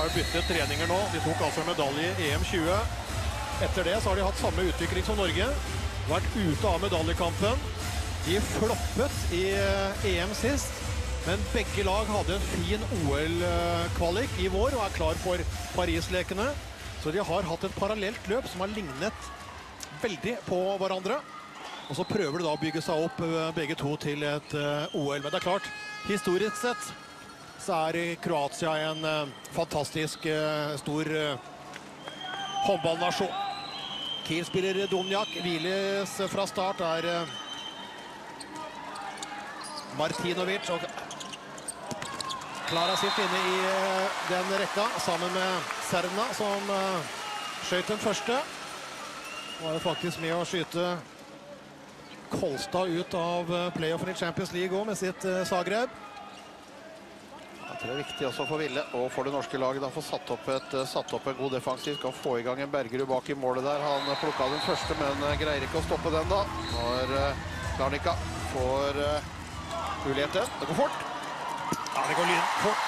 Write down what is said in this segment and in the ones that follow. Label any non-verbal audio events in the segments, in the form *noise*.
har byttet treninger nå. De tok altså medalje i EM 20. Etter det så har de hatt samme utvikling som Norge. Vært ute av medaljekampen. De floppet i eh, EM sist, men begge lag hadde en fin OL-kvalik i vår og er klar for Paris-lekene. Så de har hatt et parallelt løp som har lignet veldig på hverandre. Og så prøver de da å bygge seg opp eh, begge to til et eh, OL. Men det er klart, historisk sett så er Kroatia en eh, fantastisk eh, stor eh, håndballnasjon. Kiel-spiller Domjak hviles fra start er Martinovic og Klara sitter inne i den rekka sammen med Serna som skjøt den første. Var jo faktisk med å skyte Kolstad ut av playoffen i Champions League òg med sitt Zagreb. Det er viktig også for Ville og for det norske laget Han får satt opp, et, eh, satt opp en god defensiv. Skal få i gang en Bergerud bak i målet der. Han plukka den første, men eh, greier ikke å stoppe den da. Når uh, Larnica får muligheten. Det går fort. Ja, det går lyn, fort.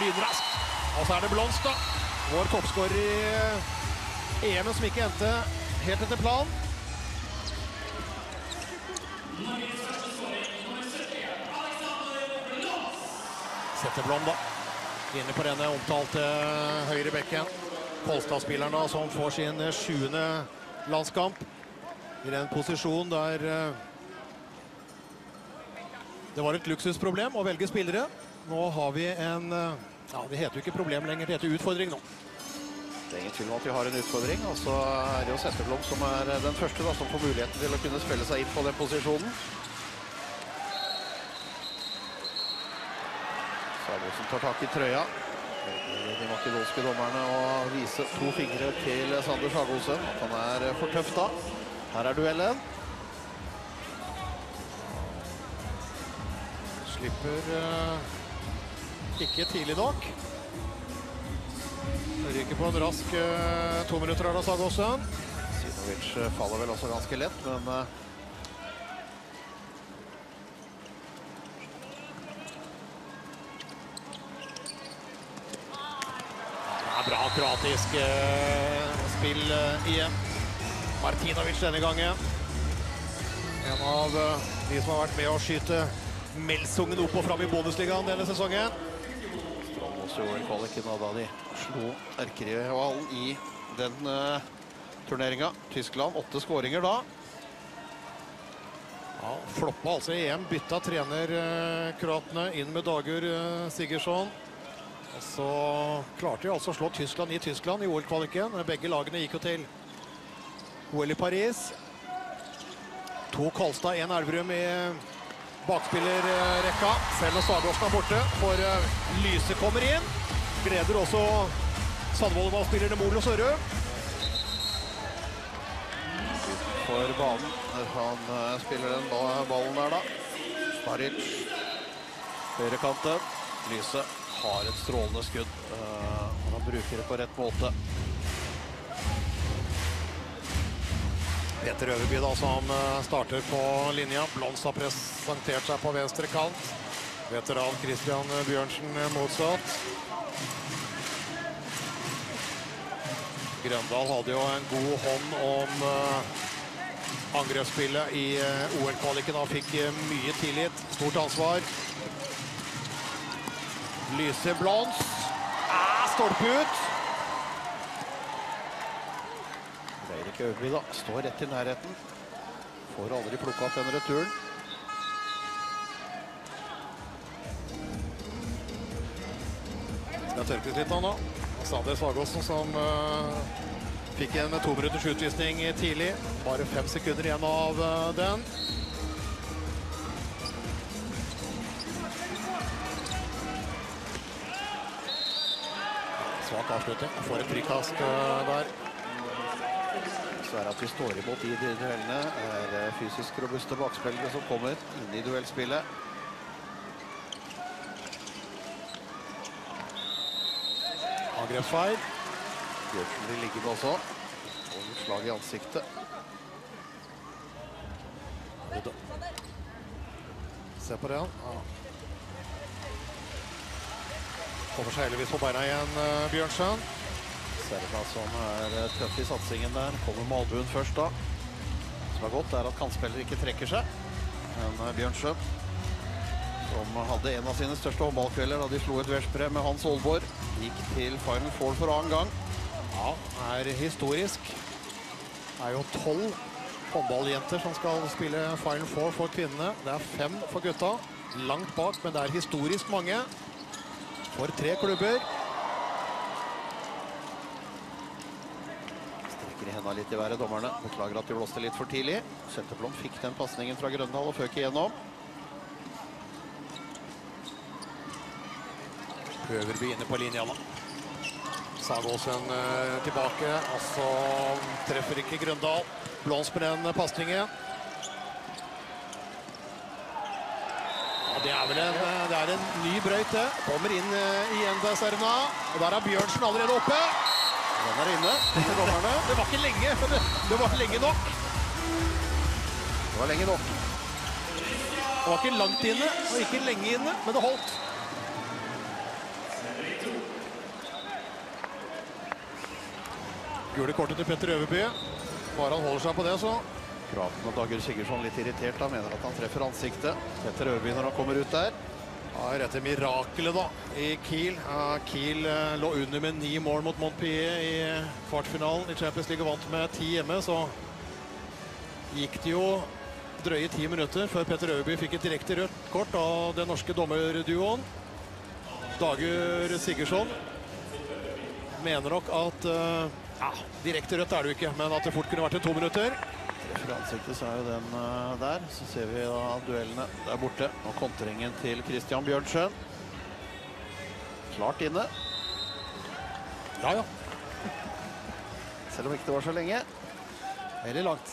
lynraskt. Og så er det Blomstad, vår toppskårer i eh, EM som ikke endte helt etter planen. Setter Blom, da. Inne på denne omtalte høyre bekken. Kolstad-spilleren da, som får sin sjuende landskamp. I den posisjonen der eh, det var et luksusproblem å velge spillere. Nå har vi en eh, ja, Det heter jo ikke problem lenger, det heter utfordring nå. Det er ingen tvil om at vi har en utfordring. Og så er det jo Setterblom som er den første da, som får muligheten til å kunne spille seg inn på den posisjonen. Sagosen tar tak i trøya. De makedonske dommerne å vise to fingre til Sander Sagosen. At han er for tøff da. Her er duellen. Slipper eh, ikke tidlig nok. Ryker på en rask eh, to minutter her da, Sagosen. Sinovic eh, faller vel også ganske lett, men kroatisk eh, spill eh, igjen. Martinovic denne gangen. En av eh, de som har vært med å skyte Melsungen opp og fram i bonusligaen denne sesongen. Strømmås i OL-kvaliken da de slo Erkerivalen i den uh, turneringa. Tyskland, åtte skåringer da. Ja, floppa altså i EM. Bytta trener uh, kroatene inn med Dagur uh, Sigurdsson. Så klarte de altså å slå Tyskland i Tyskland i OL-kvaliken. Begge lagene gikk jo til OL i Paris. To Kolstad, én Elverum i bakspillerrekka. Selv om Sagåsen er borte, for eh, Lyse kommer inn. Gleder også Sandvollmann-spillerne Mol og Sørø. For banen. Han uh, spiller den ballen der, da. Staric. Høyrekanten. Lyse har et strålende skudd. og han bruker det på rett måte. Peter Øverby da, som eh, starter på linja. Blons har presentert seg på venstre kant. Veteran Christian Bjørnsen eh, motsatt. Grøndal hadde jo en god hånd om eh, angrepsspillet i eh, OL-kvaliken. Han fikk eh, mye tillit, stort ansvar. Lyse Blons. Ah, stolpe ut! Eirik Øverby da, står rett i nærheten. Får aldri plukka opp den returen. Det har litt nå. Sander Svagåsen som eh, fikk en to minutters utvisning tidlig. Bare fem sekunder igjen av eh, den. Svak avslutning. Får et frikast eh, der. Så er at vi står imot i de duellene. Det er eh, fysisk robuste bakspillere som kommer inn i duellspillet. Angrepsfeil. Bjørnsen blir liggende også. Og slag i ansiktet. Se på det. Ja. Kommer seg heldigvis på beina igjen, eh, Bjørnsen. Serva som er eh, tøff i satsingen der. Kommer med albuen først da. Som er godt er at kantspiller ikke trekker seg. Men eh, Bjørnsen, som hadde en av sine største håndballkvelder da de slo et verspre med Hans Aalborg, gikk til Final Four for annen gang. Ja, er historisk. Det er jo tolv håndballjenter som skal spille Final Four for kvinnene. Det er fem for gutta. Langt bak, men det er historisk mange. For tre klubber. Strekker hendene litt i været, dommerne. Beklager at de blåste litt for tidlig. Setteblom fikk den passningen fra Grøndal og føk igjennom. Øverby inne på linja nå. Sagåsen eh, tilbake, og så treffer ikke Grøndal. Blåns på den pasningen. Det er vel en, eh, det er en ny brøyt, det. Kommer inn eh, igjen til Serna. Og der er Bjørnsen allerede oppe. Den er inne. *laughs* Det var ikke lenge, men det var lenge nok. Det var lenge nok. Det var ikke langt inne, og ikke lenge inne, men det holdt. Gule kortet til Petter Øverby. Bare han holder seg på det, så. Kroaten og Dagur Sigurdsson litt irritert Han mener at han treffer ansiktet. Petter Øverby når han kommer ut der. Ja, rette mirakelet da, i Kiel. Kiel eh, lå under med ni mål mot Montpellier i kvartfinalen i Champions League vant med ti hjemme, så gikk det jo drøye ti minutter før Petter Øverby fikk et direkte rødt kort av den norske dommerduoen. Dagur Sigurdsson mener nok at eh, ja, direkte rødt er det jo ikke, men at det fort kunne vært til to minutter. Treffer ansiktet, så er jo den eh, der. Så ser vi da duellene der borte. Og kontringen til Christian Bjørnsen. Klart inne, Ja, ja. selv om ikke det var så lenge. Veldig langt.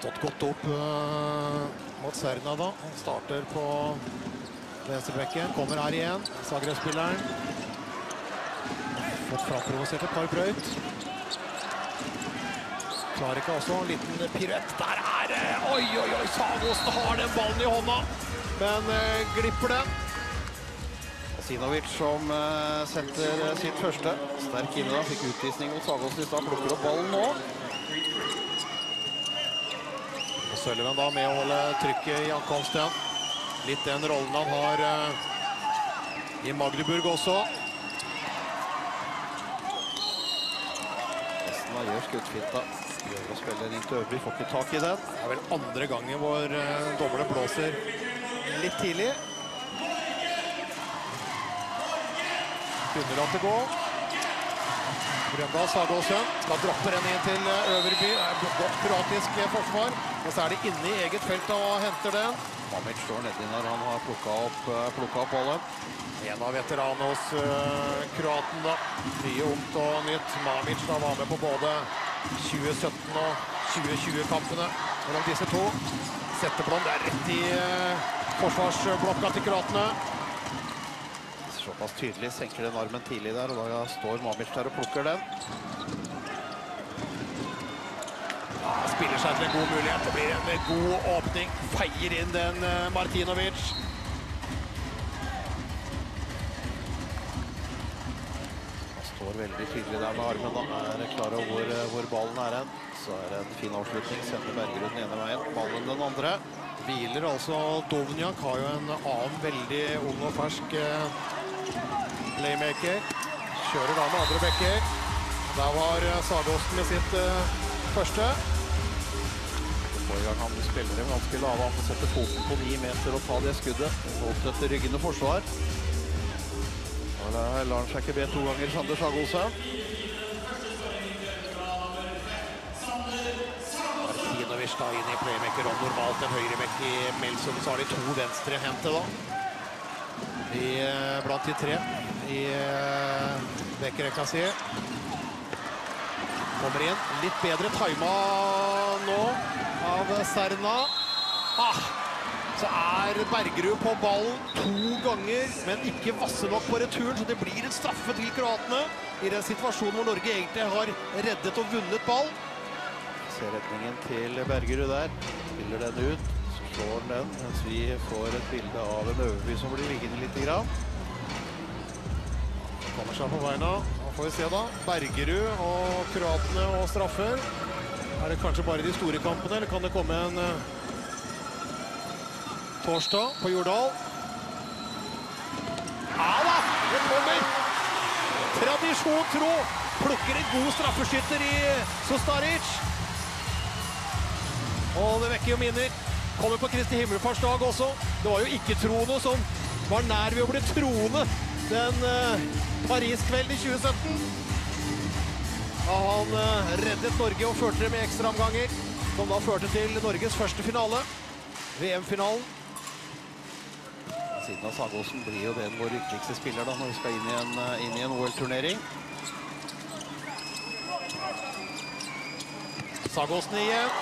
Stått godt opp uh, mot Serna da. Han starter på venstrebekken. Kommer her igjen. Zagreb-spilleren. Fått fraprovosert et par brøyt. Klarer ikke også. En liten piruett. Der er det! Oi, oi, oi! Sagosen har den ballen i hånda, men eh, glipper den. Sinovic som eh, setter eh, sitt første. Sterk inne da. Fikk utvisning mot Sagåsen i stad. Plukker opp ballen nå. Og Sølven da med å holde trykket i ankomst igjen. Litt den rollen han har eh, i Magdeburg også. Resten av gjør skuddfinta. Gjør å spiller inn til Øverby. Får ikke tak i den. Det er vel andre gangen hvor uh, dommerne blåser litt tidlig. Begynner latt det gå. Grøndal Sagåsen skal droppe den inn til eh, Øverby. Det er Godt kroatisk eh, forsvar. Og så er det inne i eget felt og henter den. Mamic står nedi når han har plukka opp, eh, plukket opp ballen. En av veteranene hos uh, kroaten, da. Mye ungt og nytt. Mamic da var med på både 2017 og 2020-kampene mellom disse to. Setteblom, det er rett i uh, forsvarsblokka til kroatene. Såpass tydelig senker den armen tidlig der, og da står Mamic der og plukker den. Ja, spiller seg til en god mulighet. Det blir en god åpning. Feier inn den uh, Martinovic. Står veldig tydelig der med armen. Da er klar over hvor, eh, hvor ballen er hen. Så er det en fin avslutning. Sender Bergerud den ene veien, ballen den andre. Hviler altså Dovnjak. Har jo en annen veldig ung og fersk uh, playmaker. Kjører da med andre bekker. Der var uh, Sagåsen med sitt første. Forrige gang han spiller dem ganske lave. Han får sette foten på ni meter og ta det skuddet. Holdt etter ryggende forsvar. Da lar han seg ikke be to ganger, Sander Sagosen. Martinovic da inn i playmaker og normalt en høyrebekk i Melsom. Så har de to venstrehendte da. I, eh, blant de tre i uh, bekkerekka si. Kommer inn. Litt bedre tima nå av Serna. Ah, så er Bergerud på ballen to ganger, men ikke vasse nok på returen. Så det blir en straffe til kroatene i den situasjonen hvor Norge egentlig har reddet og vunnet ball. Ser retningen til Bergerud der. Spiller den ut. Så slår han den, mens vi får et bilde av en Øverby som blir liggende litt. Grann. Kommer seg på beina. Da får vi se, da. Bergerud og kroatene og straffer. Er det kanskje bare de store kampene, eller kan det komme en uh, torsdag på Jordal? Ja da! Det kommer! Tradisjon tro plukker en god straffeskytter i Sostaric. Og det vekker jo minner. Kommer på Kristi himmelfartsdag også. Det var jo ikke-troende som var nær ved å bli troende den uh, Paris-kvelden i 2017. Da han uh, reddet Norge og førte dem i ekstraomganger, som da førte til Norges første finale. VM-finalen. Siden av Sagåsen blir jo den vår viktigste spiller da, når vi skal inn i en, uh, inn i en OL-turnering. Sagåsen igjen.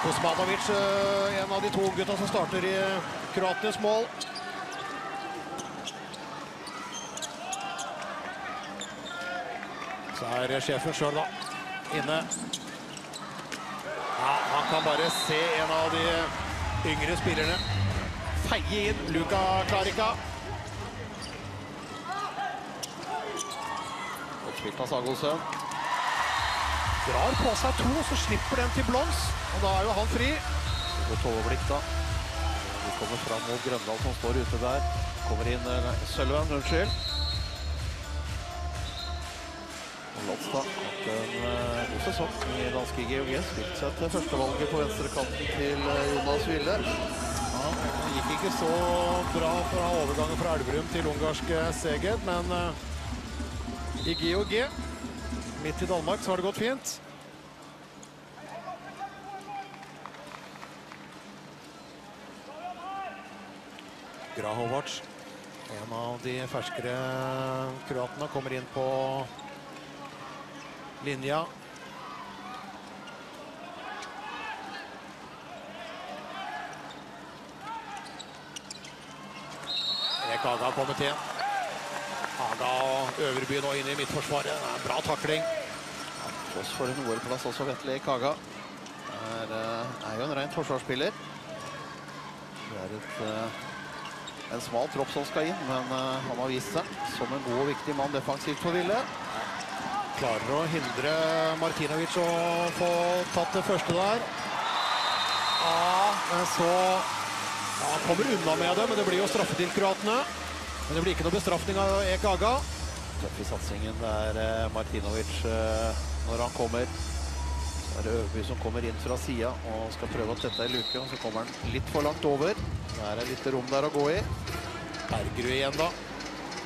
Kosmanovic, en av de to gutta som starter i kroatenes mål. Så er sjefen sjøl, da, inne. Ja, han kan bare se en av de yngre spillerne feie inn Luka Klarika. Spilt av Sagåsen. Drar på seg to, så slipper den til Blons. Og da er jo han fri. Godt overblikk da. Vi kommer fram mot Grøndal som står ute der. Kommer inn uh, Sølven, unnskyld. Og Lodstad hatt en uh, god sesong i danske GOG. Spilt seg til førstevalget på venstrekanten til uh, Jonas Ville. Gikk ikke så bra fra overgangen fra Elverum til ungarske Seged, men i G og G, midt i Danmark, så har det gått fint. Grahovac, en av de ferskere kroatene, kommer inn på linja. Haga har kommet igjen. Haga og Øverby nå inne i midtforsvaret. Det er en Bra takling. Tross for en OL-plass også Vetle Kaga. Er, uh, er jo en ren forsvarsspiller. Det er et, uh, en smal tropp som skal inn, men uh, han har vist seg som en god og viktig mann defensivt for Ville. Klarer å hindre Martinovic å få tatt det første der. Ja, men så ja, Han kommer unna med det, men det blir jo straffe til kroatene. Men det blir ikke noe bestraffning av Ek Aga. Tøff i satsingen. Det er uh, Martinovic uh, når han kommer. Så er det Øverby som kommer inn fra sida og skal prøve å tette i luke. og Så kommer han litt for langt over. Det er et lite rom der å gå i. Bergerud igjen, da.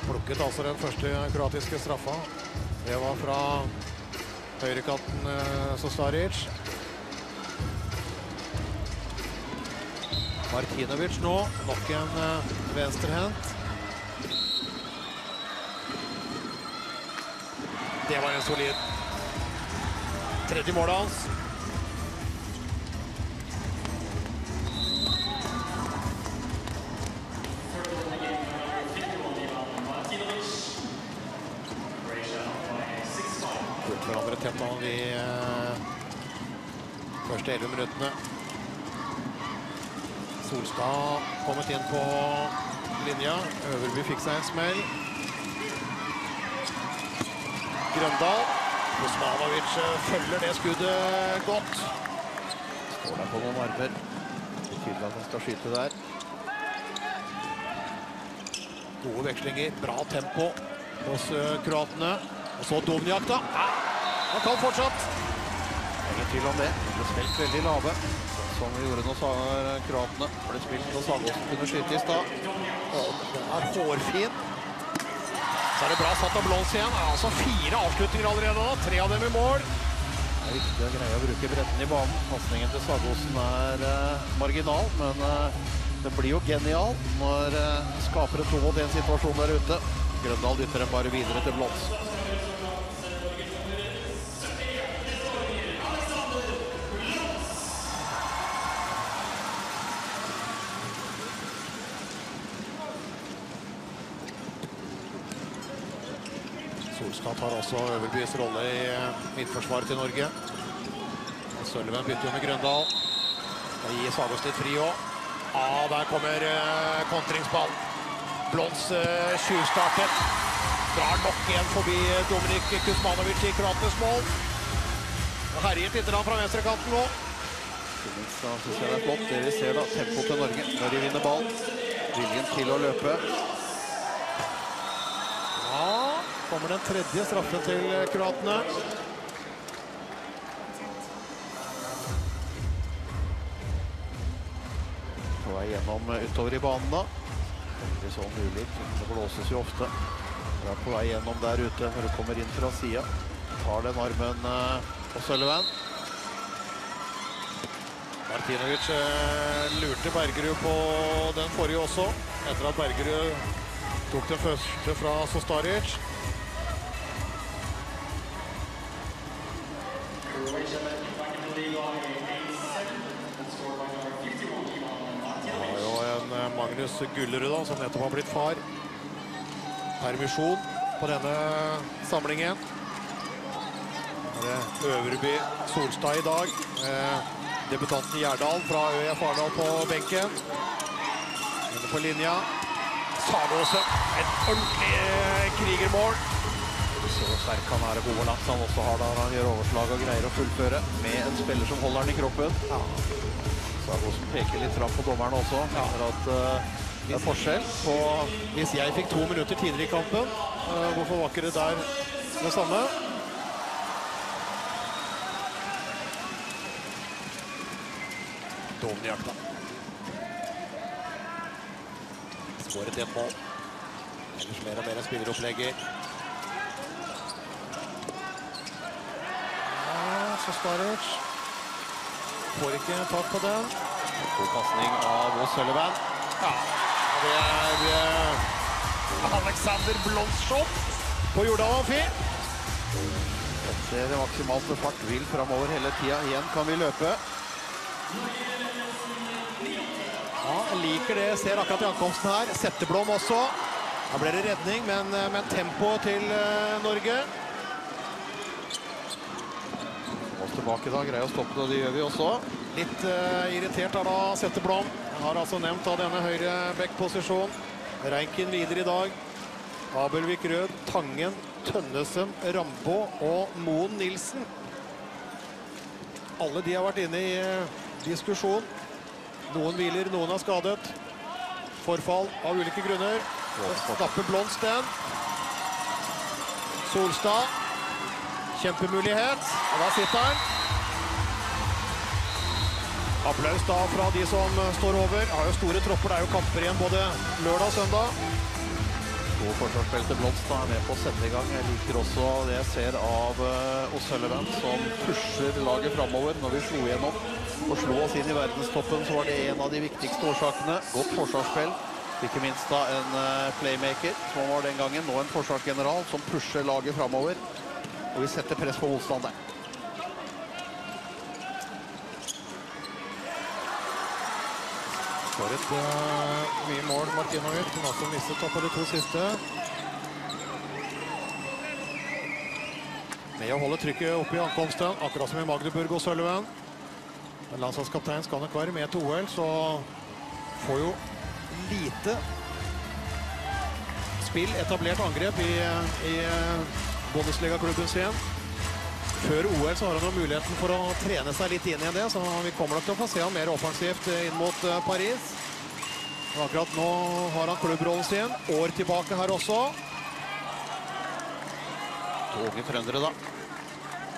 Plukket altså den første kroatiske straffa. Det var fra høyrekanten eh, Sostaric. Martinovic nå. Nok en eh, venstrehendt. Det var en solid tredje målet hans. Hverandre tett nå de eh, første 11 minuttene. Solstad kommet inn på linja. Øverby fikk seg en smell. Grøndal. Osmanovic eh, følger det skuddet godt. Står der på noen armer. Det er tydelig at han skal skyte der. Gode vekslinger, bra tempo hos eh, kroatene. Og så Dovniak, da. Han kan fortsatt. Ingen tvil om det. Det ble spilt veldig lave. Som vi gjorde når sa- kroatene ble spilt når Sagåsen kunne skyte i stad. Er hårfin. Så er det bra satt av Blås igjen. Altså fire avslutninger allerede. Tre av dem i mål. Det er viktig å greie å bruke bredden i banen. Pasningen til Sagåsen er eh, marginal, men eh, det blir jo genial når uh, skaper en to mot en situasjon der ute. Grøndal dytter dem bare videre til Blons. Også Øverbys rolle i eh, midtforsvaret til Norge. Sølven bytter jo med Grøndal. Det gir Sagås litt fri òg. Ah, der kommer uh, kontringsball. Blons uh, tjuvstartet. Drar nok en forbi Dominik Kuzmanovic i kroatenes mål. Og litt fra venstrekanten nå. Synes det er flott Dere ser da. Tempo til Norge når de vinner ball. Viljen til å løpe. Kommer den tredje straffen til kroatene. På vei gjennom utover i banen da. Veldig sånn mulig. Det blåses jo ofte. Du er på vei gjennom der ute når du kommer inn fra sida. Tar den armen uh, på Sullivan. Martinovic uh, lurte Bergerud på den forrige også, etter at Bergerud tok den første fra Sostaric. Magnus Gullerud, da, som nettopp har blitt far. Permisjon på denne samlingen. Det er Øverby Solstad i dag. Eh, debutanten Gjerdal fra Øya Arendal på benken. Inne på linja. Sagåse. Et ordentlig eh, krigermål. Så sterk han er og god langs han også har da han gjør overslag og greier å fullføre med en spiller som holder han i kroppen. Ja. Sagosen peker litt fram på dommeren også. Mener at uh, det er forskjell på Hvis jeg fikk to minutter tidligere i kampen, uh, hvorfor var ikke det der det samme? Dovnjakta. Skåret ett mål. Ellers mer og mer spilleropplegger. Ja, så Staric. Får ikke tak på den. God pasning av O'Sullivan. Ja, det er Alexander Blomstrøm på Jordal Amfi. Ser maksimalt med fart, vil framover hele tida. Igjen kan vi løpe. Ja, liker det. Ser akkurat i ankomsten her. Setteblom også. Her ble det redning, men, eh, men tempo til uh, Norge. Oss tilbake da, greier å stoppe det, det gjør vi også. Litt uh, irritert er da Setteblom. Har altså nevnt av denne høyre back-posisjonen. Reinken videre i dag. Abelvik Rød, Tangen, Tønnesen, Rambo og Moen Nilsen. Alle de har vært inne i uh, diskusjon. Noen hviler, noen er skadet. Forfall av ulike grunner. Snapper blomst den. Solstad. Kjempemulighet. Og da sitter han. Applaus da fra de som står over. Har jo store tropper. Det er jo kamper igjen både lørdag og søndag. God forsvarsspill til Blomstad er med på å sette i gang. Jeg liker også det jeg ser av uh, O'Sullivan, som pusher laget framover når vi slo igjennom og slo oss inn i verdenstoppen, så var det en av de viktigste årsakene. Godt forsvarsspill. Ikke minst da en uh, playmaker, som var den gangen. Nå en forsvarsgeneral som pusher laget framover. Og vi setter press på motstanderen. Skåret uh, mye mål Martinovic, men også mistet opp på de to siste. Med å holde trykket oppe i ankomsten, akkurat som i Magdeburg og Sølven. Men landslagskaptein skal nok være med til OL, så får jo lite spill, etablert angrep i Bundesliga-klubben sin. Før OL så har han jo muligheten for å trene seg litt inn i det, så vi kommer nok til å få se han mer offensivt inn mot Paris. Og akkurat nå har han klubbrollen sin. År tilbake her også. To unge trøndere, da.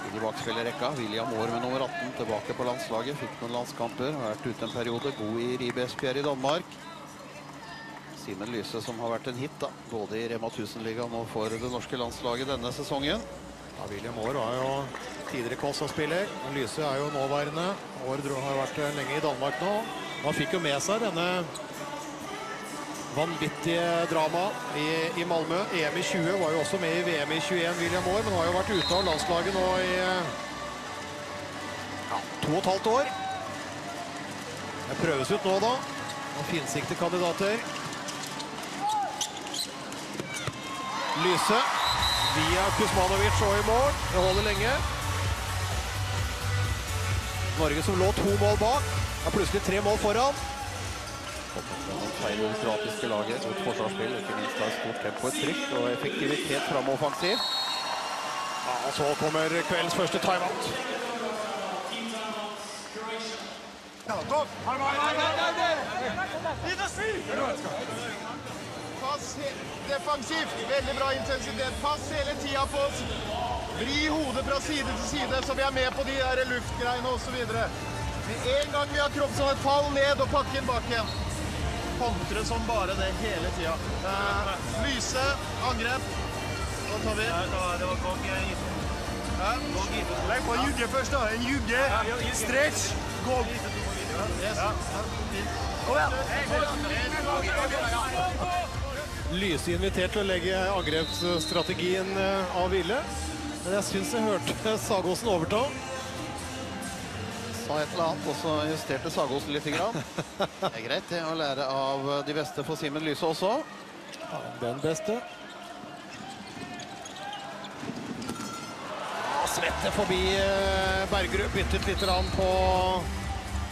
I bakspillerrekka. William Aar med nummer 18 tilbake på landslaget. Fikk noen landskamper. Har vært ute en periode. God i Ribe i Danmark. Simen Lyse som har vært en hit, da. både i Rema 1000-ligaen og for det norske landslaget denne sesongen. Ja, William Aar var jo tidligere Kvalstad-spiller. Lyse er jo nåværende. Aar har vært lenge i Danmark nå. Han fikk jo med seg denne vanvittige drama i, Malmö. EM i 20 var jo også med i VM i 21, William Aar, men har jo vært ute av landslaget nå i ja, to og et halvt år. Det prøves ut nå, da. Og finsiktige kandidater. Lyse via Kuzmanovic og i mål. Det holder lenge. Norge som lå to mål bak, er plutselig tre mål foran. Feil det kroatiske laget. Godt forsvarsspill, ikke minst av stort tempo, et trykk og effektivitet framoffensiv. Ja, og så kommer kveldens første timeout. Pass defensivt. Veldig bra intensitet. Pass hele tida på oss. Vri hodet fra side til side, så vi er med på de der luftgreiene osv. Med en gang vi har kroppsholdet, fall ned og pakke den bak igjen. Kontre som bare det hele tida. Eh, lyse, angrep. Hva tar vi? Det var Legg på jugge først, da. En jugge. Stretch. Gå. Yes. Ja. Fint. Kom Lyse invitert til å legge angrepsstrategien eh, av hvile. Men jeg syns jeg hørte *laughs* Sagosen overta. Sa et eller annet, og så justerte Sagosen litt. Grann. *laughs* Det er greit det å lære av de beste for Simen Lyse også. Den beste. Svette forbi eh, Bergerud. Byttet litt på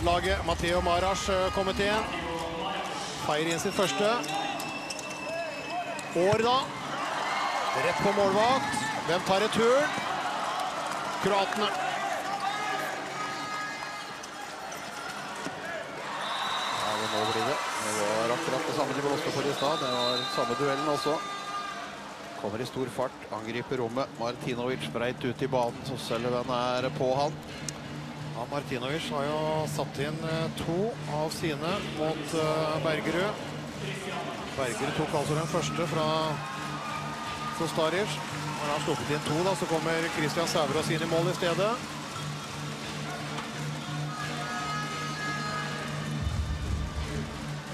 laget. Matheo Maras eh, kommet inn. Feier inn sitt første. Årda. Rett på målvakt. Hvem tar returen? Kroatene. Ja, det må bli det. Det var akkurat det samme de blåste for i stad. Det var samme duellen også. Kommer i stor fart, angriper rommet. Martinovic breit ut i banen, så Sullivan er på han. Ja, Martinovic har jo satt inn eh, to av sine mot eh, Bergerud. Bergerud tok altså den første fra Kostaric. Når han har sluppet inn to, så kommer Christian Sæverås inn i mål i stedet.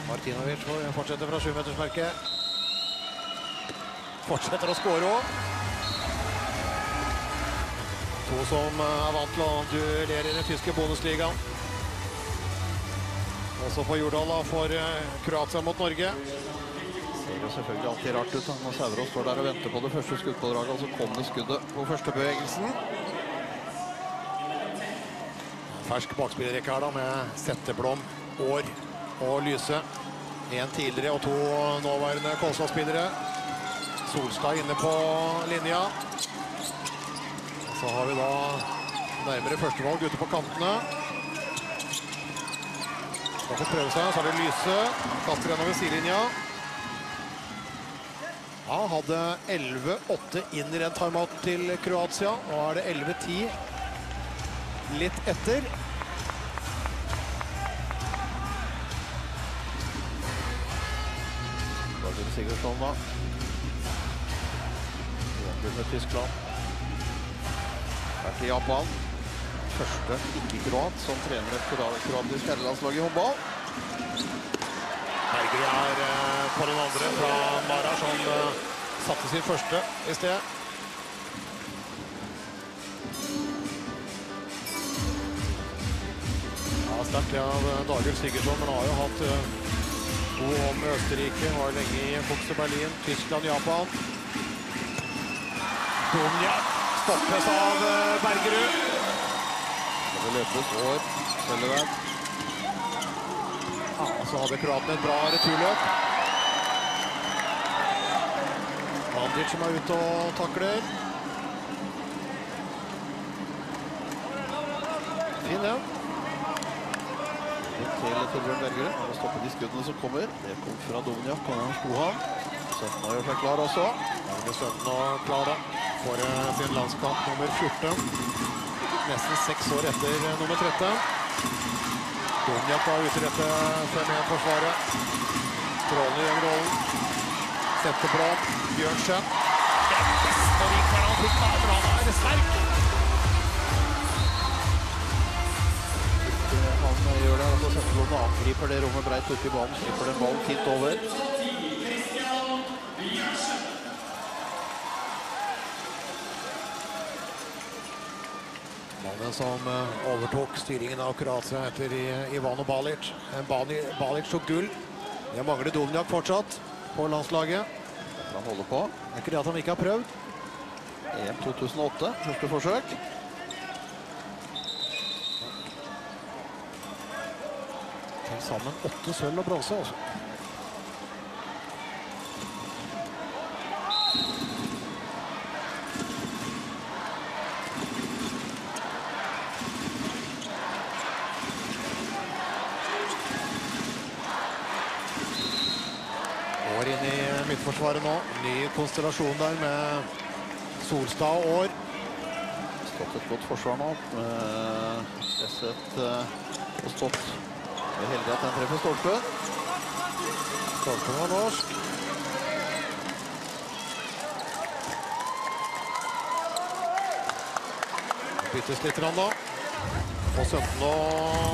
Martinovic fortsetter fra sjumetersmerket. Fortsetter å skåre òg. To som eh, er vant til å duellere i den tyske bonusligaen. Også på Jordal da, for eh, Kroatia mot Norge. Ser jo selvfølgelig alltid rart ut da, når Saurås står der og venter på det første skuddpådraget, og så kommer det skuddet på første bevegelsen. Fersk bakspillerrekke her da, med Setteblom, År og Lyse. En tidligere og to nåværende Kolstad-spillere. Solstad inne på linja. Så har vi da nærmere førstevalg ute på kantene. Da får prøve seg, så er det Lyse. Kaster gjennom ved sidelinja. Ja, hadde 11-8 inn i den timeouten til Kroatia. Nå er det 11-10 litt etter. Martin Sigurdsson da. Uavgjort med Tyskland. Her til Japan. Første ikke-kroat som trener et kroatisk herrelandslag i håndball. Bergerud er eh, på den andre fra Mara, som eh, satte sin første i sted. Ja, Sterkt av eh, Dager Sigurdsson, men har jo hatt to god om Østerrike. Var lenge i Fuchs Berlin, Tyskland, Japan. Donja stoppes av eh, Bergerud. Det løpes år. Sullivan. Ja, så hadde kroatene et bra returløp. Mandic som er ute og takler. Fin ja. Til Torbjørn Bergerud. Han må stoppe de skuddene som kommer. Det kom fra Dominiak og han slo han. 17 år gjør seg klar også. Norge 17 og Klara får eh, sin landskamp nummer 14. Nesten seks år etter eh, nummer 13. Donjak var seg i dette 5-1-forsvaret. Strålende gjør rollen. bra. Bjørnsen. Det er best når Vik han fikk der, for han er. Han gjør det, og setter angriper det rommet breit ute i banen. Slipper den ballen titt over. Mannen som eh, overtok styringen av Kroatia etter Ivano Balic. Balic tok gull. Det mangler Dovnjak fortsatt på landslaget. Han holder på. Det er ikke det at han ikke har prøvd. EM 2008, første forsøk. Til sammen åtte sølv og bronse. altså. År inn i midtforsvaret nå. Ny konstellasjon der med Solstad og Aar. Stått et godt forsvar nå. Eh, Presset eh, og stått. Vi er heldige at den treffer stolpen. Stolpen var norsk. Byttes litt rann, da. Og Sønten å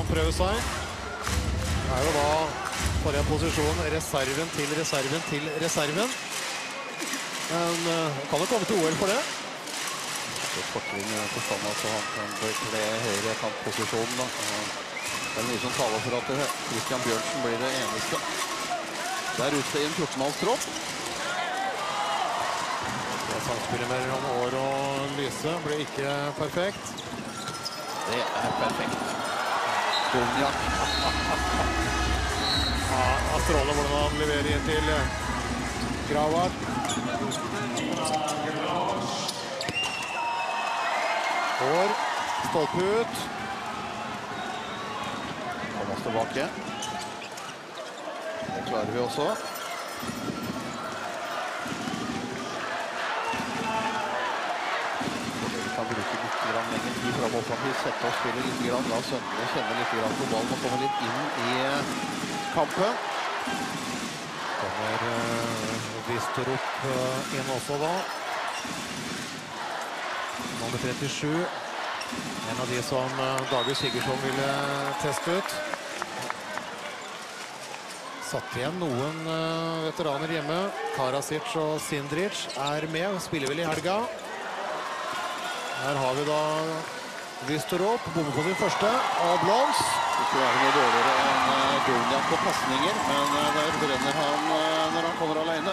prøve seg. Det er jo da forrige posisjon reserven til reserven til reserven. Men uh, kan jo komme til OL for det. Så fortrinn i den forstand at han kan bekle høyre kantposisjonen. Da. Det er mye som taler for at Christian Bjørnsen blir det eneste. Der ute i en 14-mannstropp. Det samspillet mellom År og Lyse blir ikke perfekt. Det er perfekt. Bonjak. Ja, Astrale er hvordan han leverer inn til Gravart. Aar, stolpe ut. Thomas tilbake. Det klarer vi også. Vi kan bruke litt lenger tid fram offensivt, sette oss spillet litt la Søndre kjenne litt på ballen og komme litt inn i kampen. Kommer Visterup eh, inn også da. Nummer 37. En av de som uh, Dager Sigurdsson ville teste ut. Satt igjen noen eh, veteraner hjemme. Karasic og Sindric er med, spiller vel i helga. Her har vi da Visterup, bommer på sin første, og Blons. Ikke være noe dårligere enn uh, på pasninger, men eh, der brenner eh, han kommer alene.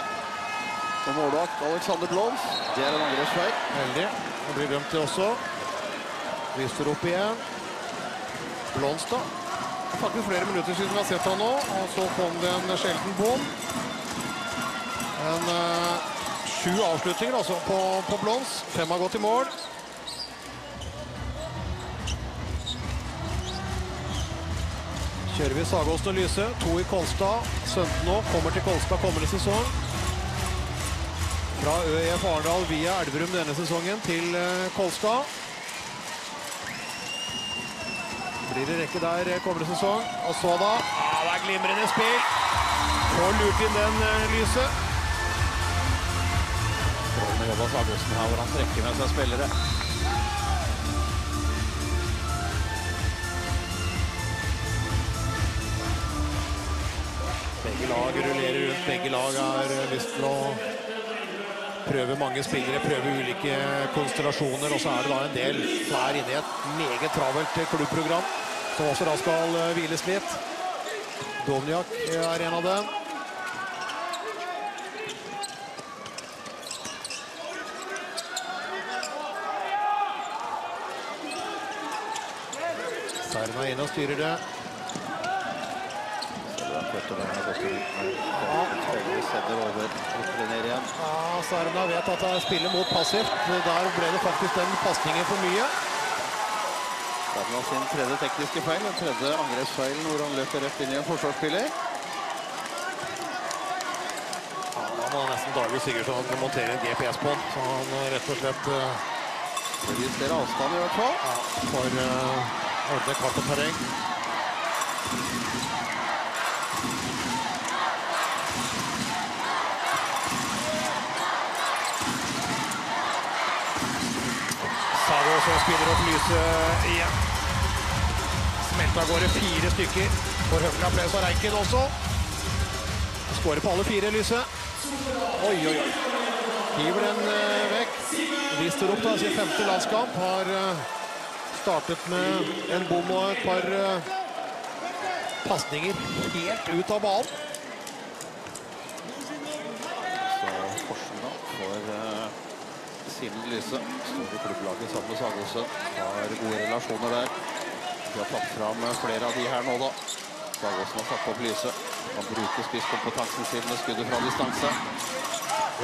Og målvakt Alexander Blons, det er en angrepsfeil. Heldig. Det blir dømt til også. Visterup igjen. Blonstad. Det er faktisk flere minutter siden vi har sett han nå, og så kom det en sjelden bom. En uh, sju avslutninger altså på, på Blons. Fem har gått i mål. Kjører vi Sagåsen og Lyse. To i Kolstad. Sønten nå kommer til Kolstad kommende sesong. Fra ØIF Arendal via Elverum denne sesongen til eh, Kolstad. Blir det rekke der eh, kommende sesong. Og så da ah, Det er glimrende spill. Får lurt inn den eh, lyset. Strålende jobba Sagåsen her, hvor han trekker med seg spillere. Begge lag har eh, lyst til å prøve mange spillere, prøve ulike konstellasjoner. Og så er det da en del er inne i et meget travelt klubbprogram, som også da skal eh, hviles litt. Dovniak er en av dem. Serna er inne og styrer det. Selv om Køttermann har gått ut med Spiller sender over bortre ned igjen. Ja, Sarna vet at det er spillet mot passivt. Der ble det faktisk den pasningen for mye. Serna sin tredje tekniske feil, den tredje angrepsfeilen hvor han løper rett inn i en forsvarsspiller. Ja, da må nesten David Sigurdsson montere en GPS på den, så han eh, rett og slett eh, Justere avstand i hvert fall. ja, for uh, ordne kart og terreng. Som spiller opp lyset igjen. Smelta av gårde fire stykker. Får høflig applaus av Reiken også. Skårer på alle fire, Lyset. Oi, oi, oi. Hiver den eh, vekk. opp da, sin femte landskamp har eh, startet med en bom og et par uh, pasninger helt ut av banen. Så Forsen da for uh, Simen Lyse. Står i klubblaget sammen med Sagåsen. Har gode relasjoner der. Vi har tatt fram eh, flere av de her nå, da. Sagosen har satt opp Lyse. Kan bruke spisskompetansen sin med skuddet fra distanse.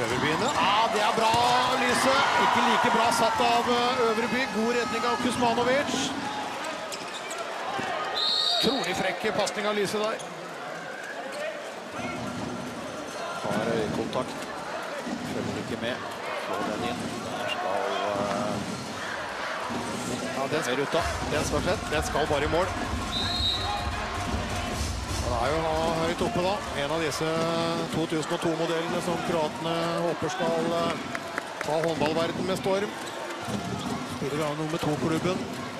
Øverbyene. Ah, det er bra, Lyse. Ikke like bra satt av eh, Øverby. God redning av Kuzmanovic. Trolig frekk pasning av Lyse der. Har øyekontakt. Følger ikke med. Slår den inn. Der skal uh, Ja, den skal, ruta. den skal, den skal bare i mål. Han er jo høyt oppe, da. En av disse 2002-modellene som kroatene håper skal uh, ta håndballverden med storm. Spiller av nummer to-klubben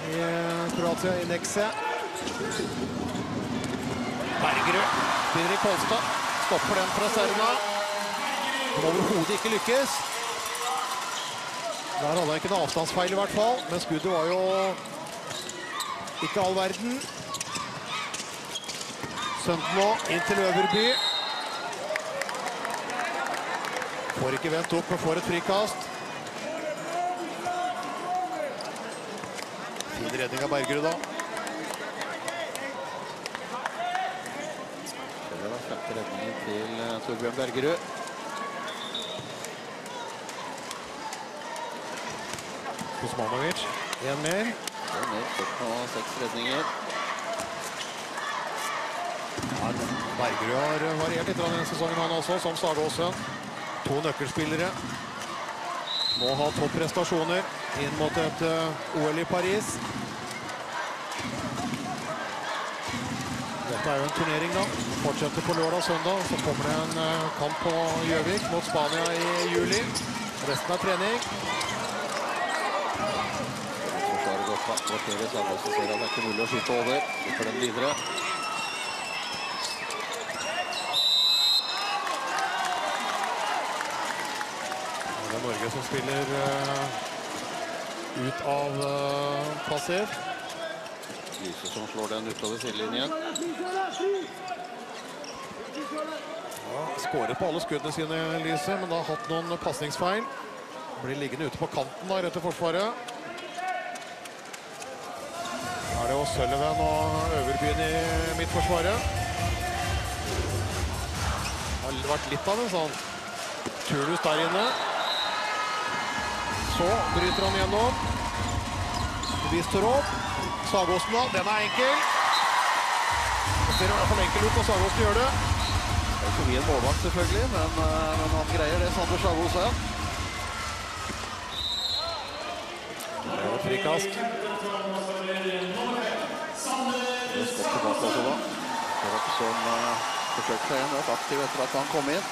i eh, Kroatia, i Nexe. Bergerud spiller i Kolstad. Stopper den fra Serna. Som overhodet ikke lykkes. Der hadde han ikke noe avstandsfeil i hvert fall, men skuddet var jo ikke all verden. Sønden nå inn til Øverby. Får ikke vendt opp, men får et frikast. Fin redning av Bergerud da. Det var femte redningen til uh, Torbjørn Bergerud. Kuzmanovic, en mer. Og ned 46 redninger. Ja, Bergerud har variert litt denne sesongen han også, som Sagåsen. To nøkkelspillere. Må ha topprestasjoner inn mot et eh, OL i Paris. Dette er jo en turnering, da. Fortsetter på lørdag og søndag. Så kommer det en eh, kamp på Gjøvik mot Spania i juli. Resten er trening. Forsvaret godt bak ser han det er ikke mulig å skyte over. Slipper den videre. Det er Norge som spiller eh, ut av uh, passiv. Lyse som slår den utover sidelinjen. Skåret på alle skuddene sine, Lyse, men har hatt noen pasningsfeil. Blir liggende ute på kanten da, rett til forsvaret. Da er jo Sullivan og Øverbyen i midtforsvaret. Det har vært litt av en sånn turnus der inne. Så bryter han gjennom. Vistor opp. Sagåsen da, den er enkel. Det ser i hvert fall enkel ut når Sagåsen gjør det. Det er ikke en målvakt, selvfølgelig, men, men han greier det. Sander Sagåsen. Det er et frikast. Det skal tilbake også da. Kropp som uh, forsøkte seg igjen. Vært aktiv etter at han kom inn.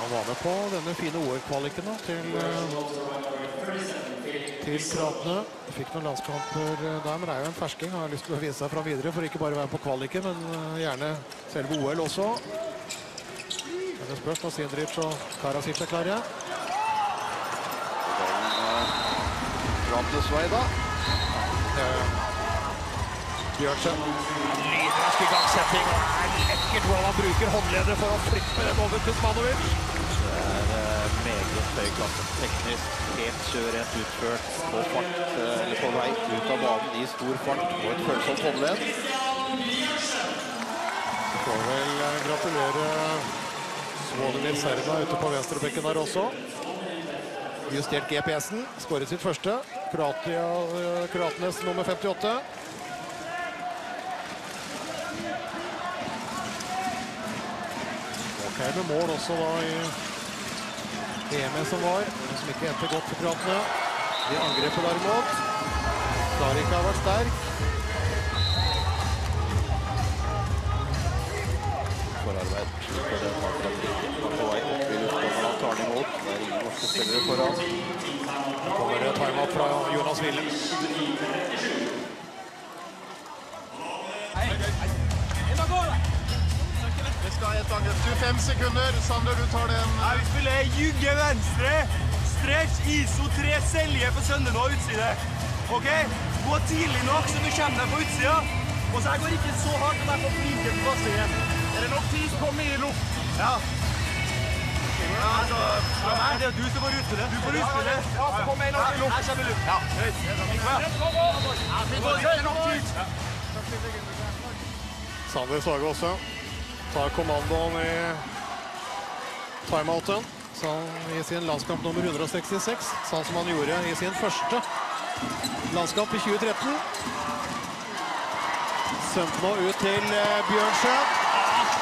Han var med på denne fine OL-kvaliken til, eh, til Kratene. Fikk noen landskamper eh, der, men det er jo en fersking. Har lyst til å vise seg fram videre for ikke bare å være med på kvaliken, men eh, gjerne selve OL også. Men det spørs når Sindric og Karasic er klare. Og vei da. Ja, ja. Bjørnsen. Lydrask igangsetting. er lekkert hvordan han bruker håndleddet for å flippe den over Kuzmanovic. Det er uh, meget høy klasse. Teknisk helt sjørett utført på fart, uh, eller på vei ut av banen i stor fart og et følsomt håndledd. Får vel eh, gratulere Svonimir Serna ute på venstrebekken der også. Justert GPS-en, skåret sitt første. Kroatia, eh, kroatenes nummer 58. Ok med mål også da i EM som var, som ikke endte godt for kroatene. De angrepet derimot. Starik har vært sterk. Forarbeid for den mattrafikken på vei opp i luften, han tar den imot. Det er ingen norske spillere foran. Nå kommer timeout fra Jonas Wille. 25 sekunder. Sander, du tar den. Nei, vi spiller jugge venstre, stretch, ISO 3, selje på Sønne og utside. Ok? Gå tidlig nok så du kommer deg på utsida. Og så jeg går ikke så hardt at jeg får flinke på passingen. Er det nok tid, så kom i luft. Ja. Ja, altså, fra meg, det er du som får utspille. Du får utspille. Ja, så kom en nok i luft. Her kommer luft. Ja, Sander Ja, vi tar kommandoen i timeouten i sin landskamp nummer 166, sånn som han gjorde i sin første landskamp i 2013. Sømte nå ut til Bjørnsjøen. Ah,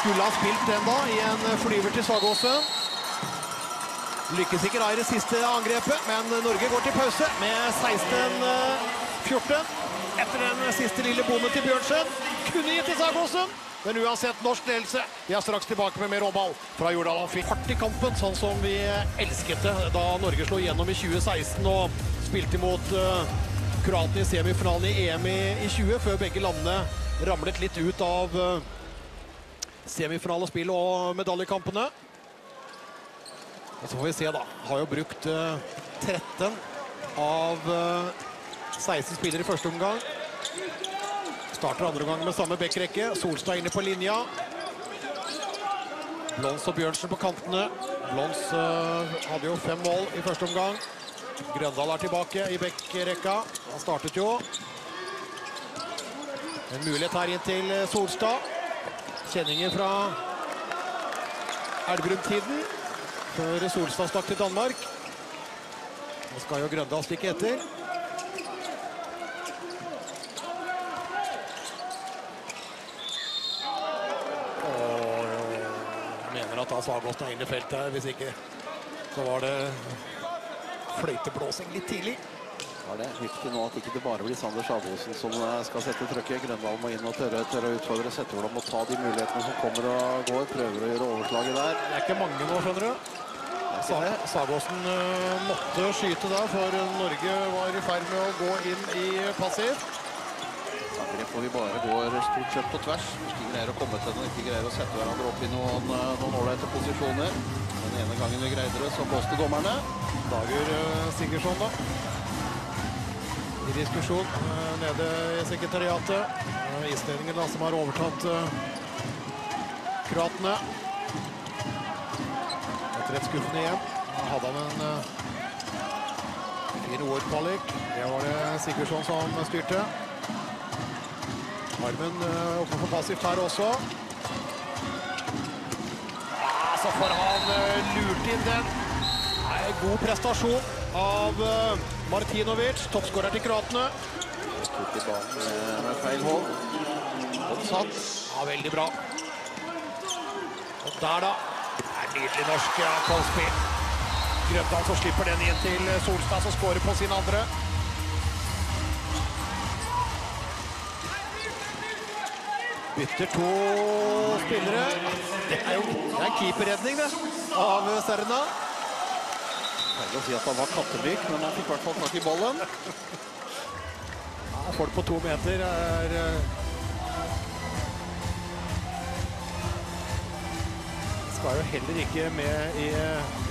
Skulle ha spilt den da i en flyver til Sagåsen. Lykkes ikke da i det siste angrepet, men Norge går til pause med 16-14. Etter den siste lille bonden til Bjørnsen. Kunne gitt til Sagåsen, men uansett norsk ledelse. Vi er straks tilbake med mer håndball fra Jordal Amfi. Fart i kampen, sånn som vi elsket det da Norge slo igjennom i 2016 og spilte mot uh, Kroatien i semifinalen i EM i, i 20, før begge landene ramlet litt ut av uh, semifinalespill og medaljekampene. Og så får vi se, da. Har jo brukt eh, 13 av eh, 16 spillere i første omgang. Starter andre omgang med samme backrekke. Solstad inne på linja. Blons og Bjørnsen på kantene. Blons eh, hadde jo fem mål i første omgang. Grøndal er tilbake i backrekka. Han startet jo. En mulighet her inn til eh, Solstad. Kjenninger fra Elverum-tiden før Solstad stakk til Danmark. Nå skal jo Grøndal stikke etter. Da Sagåsen er inne i feltet her. Hvis ikke så var det fløyteblåsing litt tidlig. Var det viktig nå at ikke det bare blir Sander Sagosen som eh, skal sette trøkket. Grøndal må inn og tørre, tørre å utfordre Setteblom og ta de mulighetene som kommer og går. Prøver å gjøre overslaget der. Det er ikke mange nå, skjønner du. Sa Sagåsen eh, måtte skyte der, for Norge var i ferd med å gå inn i passiv. Angrep hvor vi bare går stort sett på tvers. Ikke greier å komme til den, ikke greier å sette hverandre opp i noen eh, noen ålreite posisjoner. Den ene gangen vi greide det, så blåste dommerne. Dagur eh, Sigurdsson, da. I diskusjon eh, nede i sekretariatet. Islendingen da, som har overtatt kroatene. Etter et skuffende hjem hadde han en fin OL-kvalik. Det var det Sigurdsson som styrte. Armen eh, oppe for passivt her også. Så får han eh, lurt inn den. God prestasjon av eh, Martinovic, toppskårer til kroatene. Tok i med, feil hold. Godt satt. Ja, veldig bra. Og der, da. Nydelig norsk ja, kollspill. Grøndal som slipper den inn til Solstad, som skårer på sin andre. Bytter to spillere. Det er jo det er keeperredning, det, av Serna. Feil å si at han var kattemyk, men han fikk i hvert fall tak i ballen. Ja, folk på to meter er eh, Skal jo heller ikke med i,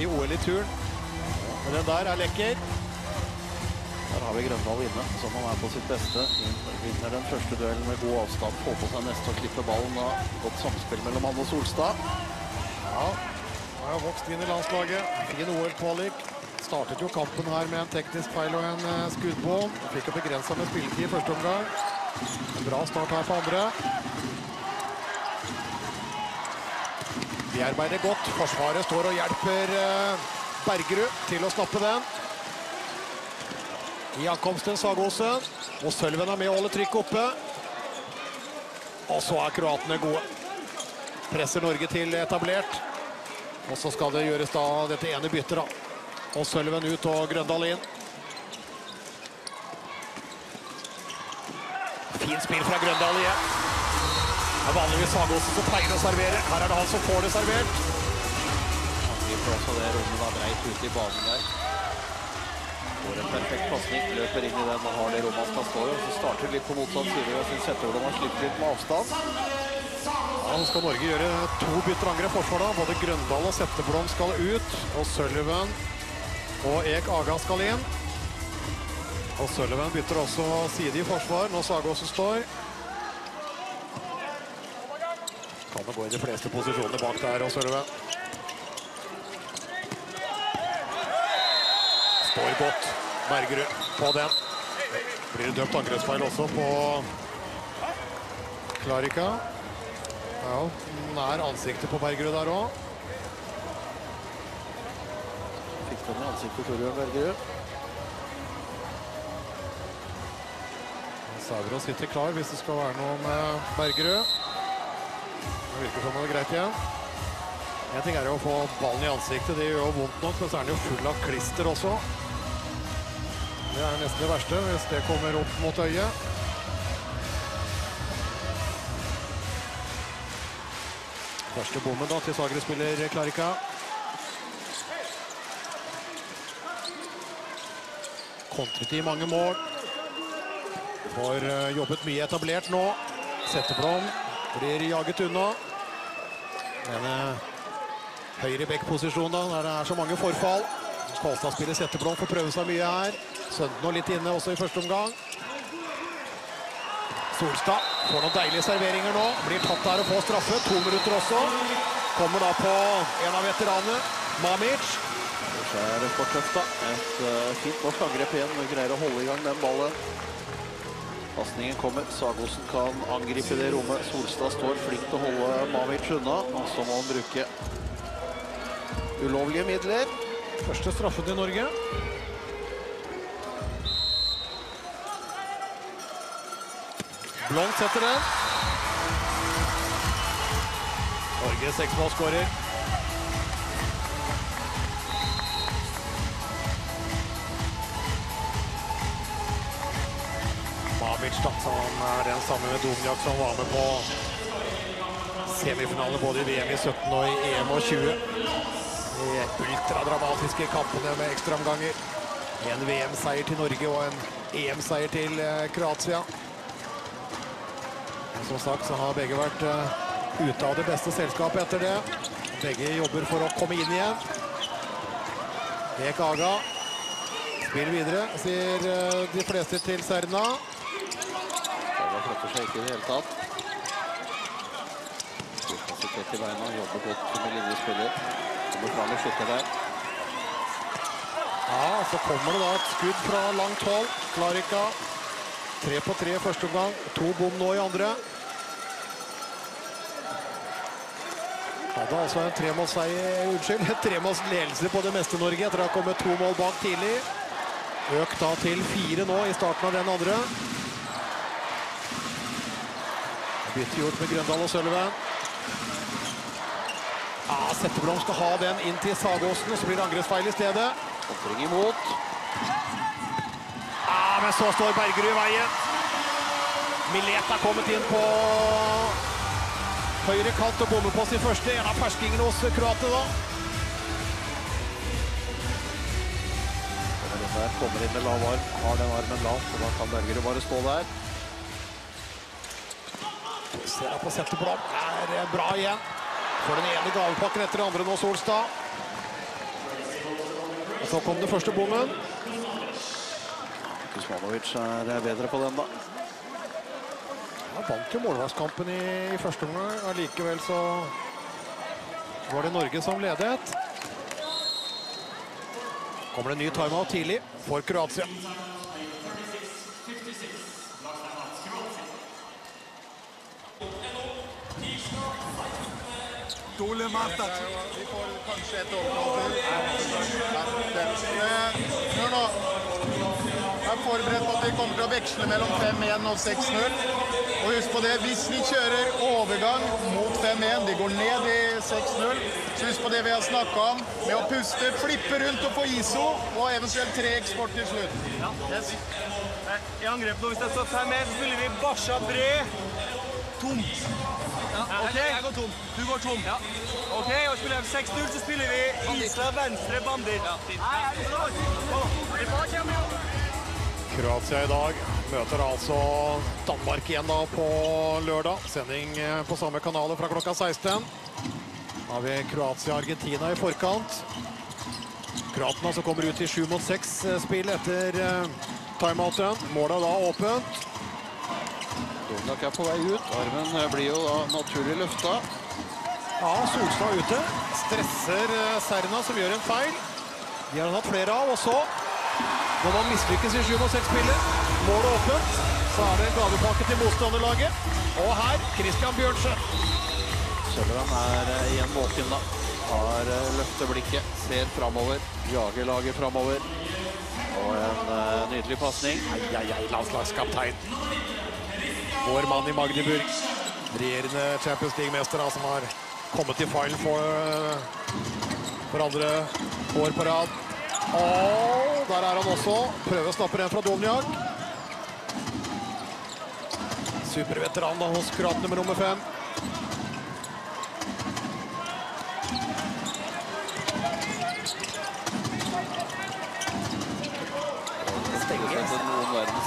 i OL i turn. Men den der er lekker. Der har vi Grøndal inne, som han er på sitt beste. Vinner den første duellen med god avstand, får på seg neste og slipper ballen. Da. Godt samspill mellom han og Solstad. Ja, har vokst inn i landslaget. Fin OL-kvalik. Startet jo kampen her med en teknisk feil og en eh, skuddbom. Fikk jo begrensa med spilletid i første omgang. En bra start her for andre. De arbeider godt. Forsvaret står og hjelper eh, Bergerud til å snappe den. I ankomsten Sagosen. Og Sølven er med og holder trykket oppe. Og så er kroatene gode. Presser Norge til etablert. Og så skal det gjøres da dette ene byttet, da. Og Sølven ut og Grøndal inn. Fin spill fra Grøndal igjen. Det er vanligvis Sagosen som pleier å servere. Her er det han som får det servert. Angriper også det rommet da breit ute i banen der. Får en perfekt pasning, løper inn i den og har det rommet skal i. Og så starter litt på motsatt side. og synes Setteblom har slitt litt med avstand. Ja, nå skal Norge gjøre to bytter angrep forsvar da. Både Grøndal og Setteblom skal ut. Og Sullivan og Ek Aga skal inn. Og Sullivan bytter også side i forsvar når Sagåsen står. Kan det gå i de fleste posisjonene bak der, og Sullivan. Står godt, Bergerud, på den. Blir det dømt angrepsfeil også på Klarika. Ja, nær ansiktet på Bergerud der òg. Fikk den i ansiktet Torbjørn Bergerud. Stavros sitter klar hvis det skal være noe med Bergerud. Det virker som det er greit igjen. En ting er jo å få ballen i ansiktet, det gjør jo vondt nok, men så er den jo full av klister også. Det er nesten det verste, hvis det kommer opp mot øyet. Første bommen da til Sagre-spiller Klarika. Kontret i mange mål. Får eh, jobbet mye etablert nå. Setteblom blir jaget unna. Men eh, høyre back-posisjon da, der det er så mange forfall. Kolstad spiller Setteblom, får prøve seg mye her. Sønden litt inne også i første omgang. Solstad får noen deilige serveringer nå. Blir tatt der og får straffe. To minutter også. Kommer da på en av veteranene, Mamic. Det er det fortsatt da. Et eh, fint norsk angrep igjen. Vi greier å holde i gang den ballen. Pasningen kommer. Sagosen kan angripe det rommet. Solstad står flink til å holde Mamic unna. Og så må han bruke ulovlige midler. Første straffen til Norge. Blond setter den. Norge seksmålsskårer. Mamic han er den samme med Domjak som var med på semifinale både i VM i 17 og i EM og 20 de ultradramatiske kampene med ekstraomganger. En VM-seier til Norge og en EM-seier til eh, Kroatia. Som sagt så har begge vært eh, ute av det beste selskapet etter det. Begge jobber for å komme inn igjen. Ek Aga Spill videre, sier eh, de fleste til Serna. Aga flytter seg ikke i det hele tatt. Kapasitet i beina. Jobber godt med linjespiller. Kommer fram og skytter der. Ja, så kommer det da et skudd fra langt hold. Klarika. Tre på tre i første omgang. To bom nå i andre. Hadde altså en tremålsseier, unnskyld, tremålsledelse på det meste Norge etter å ha kommet to mål bak tidlig. Økt da til fire nå i starten av den andre. Bytte gjort med Grøndal og Sølven. Setteblom skal ha den inn til Sagåsen, og så blir det angrepsfeil i stedet. Kontring imot. Men så står Bergerud i veien. Milet er kommet inn på høyre kant og bommer på sin første. En av ferskingene hos kroatene da. Kommer inn der, kommer inn med lav arm. Har den armen lav, så da kan Bergerud bare stå der. Ser på Setteblom. Er bra igjen. Får den ene gavepakken etter den andre nå, Solstad. Og så kom den første bommen. Kuzmanovic er bedre på den, da. Han vant jo målvaktskampen i, i første omgang. Allikevel så var det Norge som ledet. Kommer det en ny timeout tidlig for Kroatia. Vi får kanskje et overtall til. Hør nå. Jeg er forberedt på at vi kommer til å veksle mellom 5-1 og 6-0. Og husk på det, hvis vi kjører overgang mot 5-1, de går ned i 6-0, så husk på det vi har snakket om, med å puste, flippe rundt og få ISO, og eventuelt tre eksport til slutt. Yes. I angrep nå, hvis det står 5-1, så spiller vi Basha bred. Tomt. ok? Jeg går tom. Du går tom. Ok, og spiller vi 6-0, så spiller vi Isla venstre bandit. Kroatia i dag møter altså Danmark igjen da på lørdag. Sending eh, på samme kanaler fra klokka 16. Da har vi Kroatia-Argentina i forkant. Kroatene som kommer ut i 7 mot 6-spill etter eh, timeouten. Målet da åpent. Domnak er på vei ut. Armen eh, blir jo da naturlig løfta. Ja, Solstad ute. Stresser eh, Serna, som gjør en feil. De har han hatt flere av. Og så, når man mislykkes i 7 mot 6-spillet, målet åpent. så er det en gavepakke til motstanderlaget. Og her, Christian Bjørnsen. Sølvran er eh, igjen våken da. Har eh, løfter blikket, ser framover, jager laget framover. Og en uh, nydelig pasning. Ai, ai, ai, landslagskaptein. Vår mann i Magdeburg. Regjerende Champions League-mester som har kommet til final for, for andre år på rad. Og der er han også. Prøver å snappe den fra Dovniak. Superveteran da hos kroatene med nummer fem.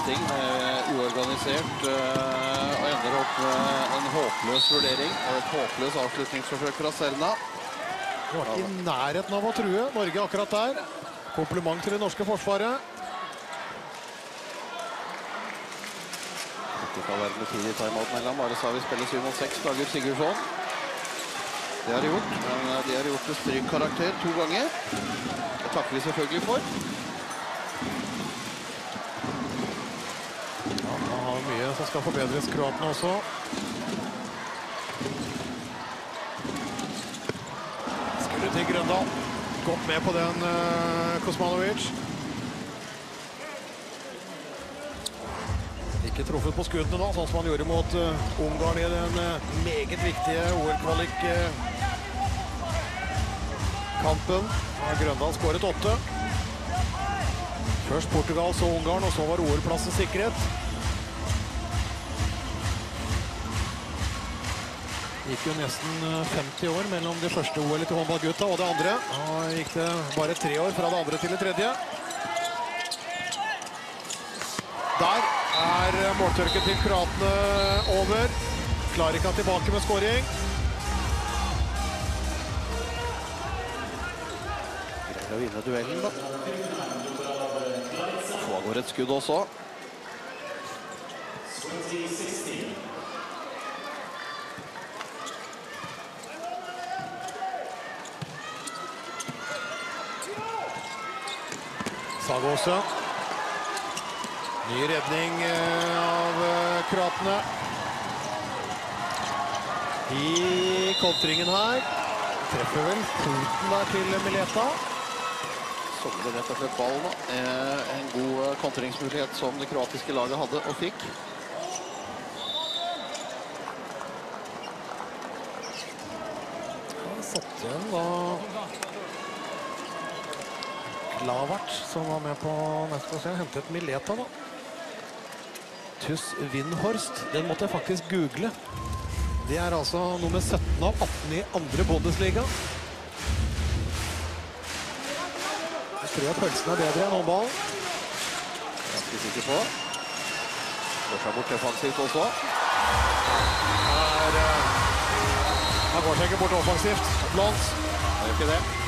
Med uorganisert eh, og ender opp med en håpløs vurdering og et håpløs avslutningsforsøk fra Serna. Det var ikke i nærheten av å true Norge akkurat der. Kompliment til det norske forsvaret. Det kan være med i timeout mellom. Bare sa vi spiller 7 mot 6, Dagur Sigurdsson. Det har de gjort, men eh, de har gjort med strykkarakter to ganger. Det takker vi selvfølgelig for. Ja, han har mye som skal forbedres, kroatene også. Skulle til Grøndal. Godt med på den, uh, Kosmanovic. Ikke truffet på skuddene nå, sånn som han gjorde mot uh, Ungarn i den uh, meget viktige OL-kvalik-kampen. Grøndal skåret åtte. Først Portugal, så Ungarn, og så var OL-plassen sikret. Gikk jo nesten eh, 50 år mellom det første OL til håndballgutta og det andre. Da gikk det bare tre år fra det andre til det tredje. Der er måltørket til kroatene over. Klarika tilbake med skåring. Greier å vinne duellen, da. Få av et skudd også. Sagåse. Ny redning eh, av eh, kroatene. I kontringen her. Treffer vel foten der til Mileta. Sogner rett og slett ballen. Eh, En god eh, kontringsmulighet som det kroatiske laget hadde og fikk. Fått igjen da Klavart, som var med på neste år. Hentet Mileta, da. Tuss Windhorst. Den måtte jeg faktisk google. Det er altså nummer 17 av 18 i andre Bundesliga. Jeg tror jeg pølsen er bedre enn håndballen. Ganske sikker på. Går seg bort defensivt også. Her, her går seg ikke bort offensivt. Blons. Gjør ikke det.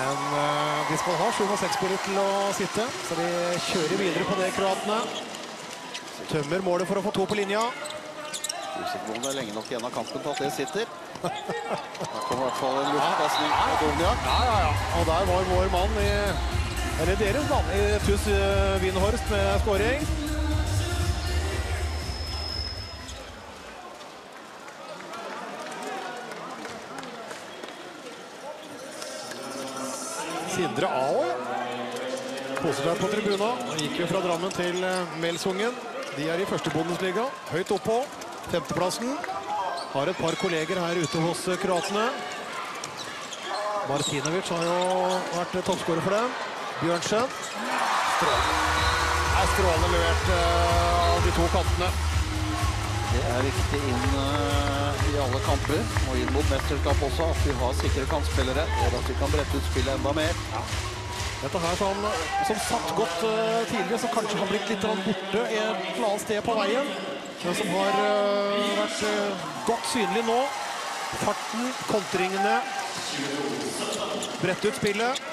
Men uh, de skal ha 7-6-spillere til å sitte, så de kjører videre på det, kroatene. Tømmer målet for å få to på linja. Usikker på om det er lenge nok igjen av kampen til at det sitter. Her kommer i hvert fall en luftpassning av Dovniak. Ja, ja, ja. Og der var vår mann i Eller deres mann i Tuss Wienhorst Winhorst med skåring. Sindre Ao koser seg på tribuna. Gikk jo fra Drammen til eh, Melsungen. De er i første Bundesliga, høyt oppå. Femteplassen. Har et par kolleger her ute hos eh, kroatene. Martinovic har jo vært toppskårer for dem. Bjørnsen. Strålende. Er strålende levert eh, av de to kantene. Det er viktig inn eh, i alle kamper, og inn mot mesterskap også, at vi har sikre kantspillere, og at vi kan brette ut spillet enda mer. Dette her som, som satt godt uh, tidligere, som kanskje har blitt litt borte et annet sted på veien. Men som har uh, vært uh, godt synlig nå. Farten, kontringene. Brette ut spillet.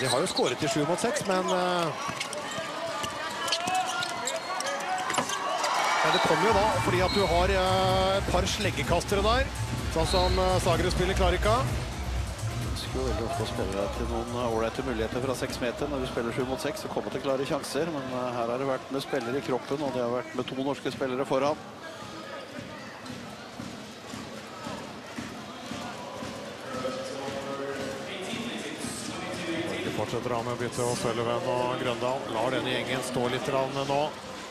De har jo skåret i sju mot seks, men Men det kommer jo da fordi at du har eh, et par sleggekastere der. Sånn som uh, Zagreb-spiller Klarika. Ønsker jo veldig ofte å spille deg til noen eh, ålreite muligheter fra seks meter når du spiller sju mot seks og kommer til klare sjanser. Men eh, her har det vært med spillere i kroppen, og det har vært med to norske spillere foran. Fortsetter han med å bytte og Sullivan og Grøndal. Lar denne gjengen stå litt nå.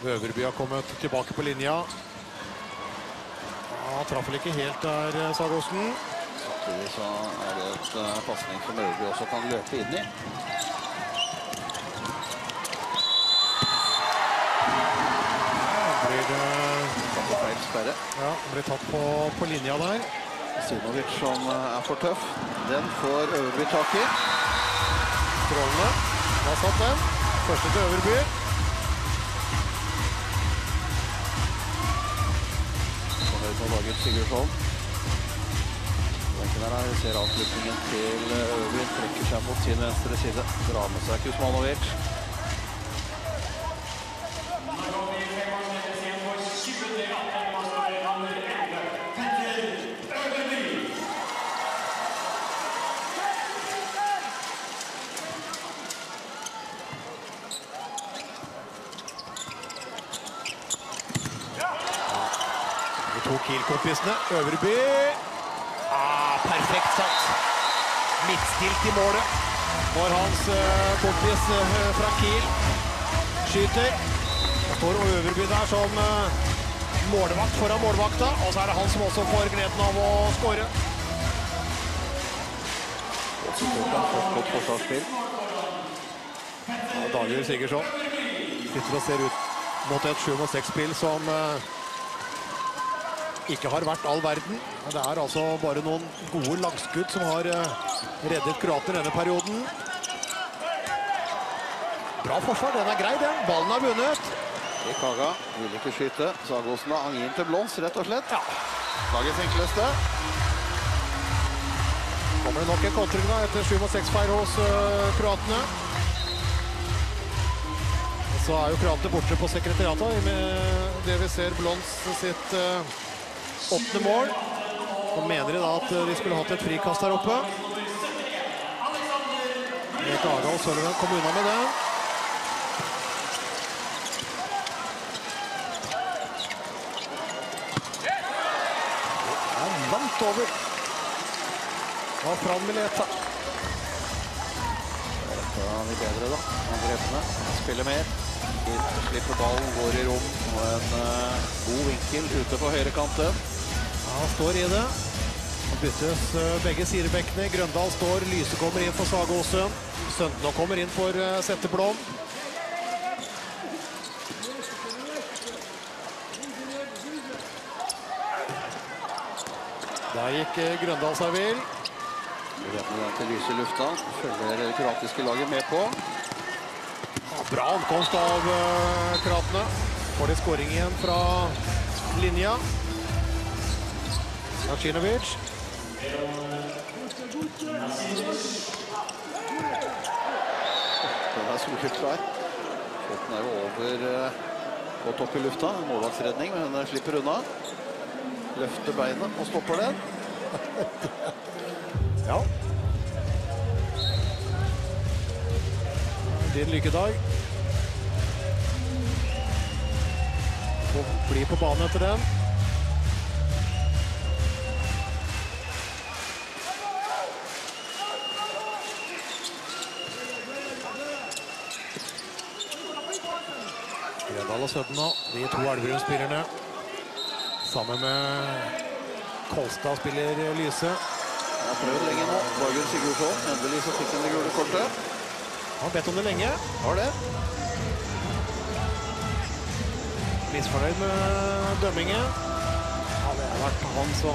Øverby har kommet tilbake på linja. Han traff vel ikke helt der, eh, Sagosen. Samtidig så er det et uh, pasning som Øverby også kan løpe inn i. Blir, det, feil sperre. ja, blir tatt på, på linja der. Sinovic som uh, er for tøff. Den får Øverby tak i. Strålende. Da satt den. Første til Øverby. Med laget Sigurdsson. Benken her er, ser avslutningen til Øvrig, Trekker seg mot sin venstre side. Drar med seg Kuzmanovic. Kiel-kompisene. Øverby. Ah, perfekt satt. Midtstilt i målet. Når hans uh, kompis uh, fra Kiel skyter. Der står Øverby der som uh, målvakt foran målvakta. Og så er det han som også får gleden av å skåre. Godt forsvarsspill. Daniel Sigurdsson sitter og ser ut mot et 7 6 spill som eh, ikke har vært all verden. Men det er altså bare noen gode langskudd som har eh, reddet kroater denne perioden. Bra forsvar, den er grei den. Ballen er vunnet. Kaga vil ikke skyte. Sagosen har inn til Blåns, rett og slett. Ja. Enkleste. Kommer det nok en kontring etter 7 6 feil hos eh, kroatene. Så er jo kroatene borte på sekretariatet med det vi ser Blons sitt eh, åttende mål. Så mener de da at de skulle hatt et frikast her oppe. Mek Aga og kom unna med det. Det er langt over av Fran Mileta. Dette er litt bedre, da. Angrepene spiller mer. Slipper ballen, går i rom. Og en eh, god vinkel ute på høyre kanten. Han står i det. Han byttes eh, begge sidebekkene. Grøndal står, Lyse kommer inn for Sagåsen. Søndnå kommer inn for uh, Setteblom. Der gikk eh, Grøndal seg vill. Vi er til lyse lufta. Følger det kroatiske laget med på. Bra ankomst av kroatene. Får de skåring igjen fra linja. Jacinovic. Den er soleklar. Båten er jo over eh, på topp i lufta. Målvaktsredning, men den slipper unna. Løfter beinet og stopper den. *laughs* Ja. Din lykkedag. Bli på banen etter den. Og Sødden nå, de to Elverum-spillerne. Sammen med Kolstad spiller Lyse. Jeg har prøvd lenge nå. Borger Sigurdsson. Endelig så fikk han det gule kortet. Han har bedt om det lenge. Har det. Misfornøyd med dømmingen. Hadde jeg vært han, så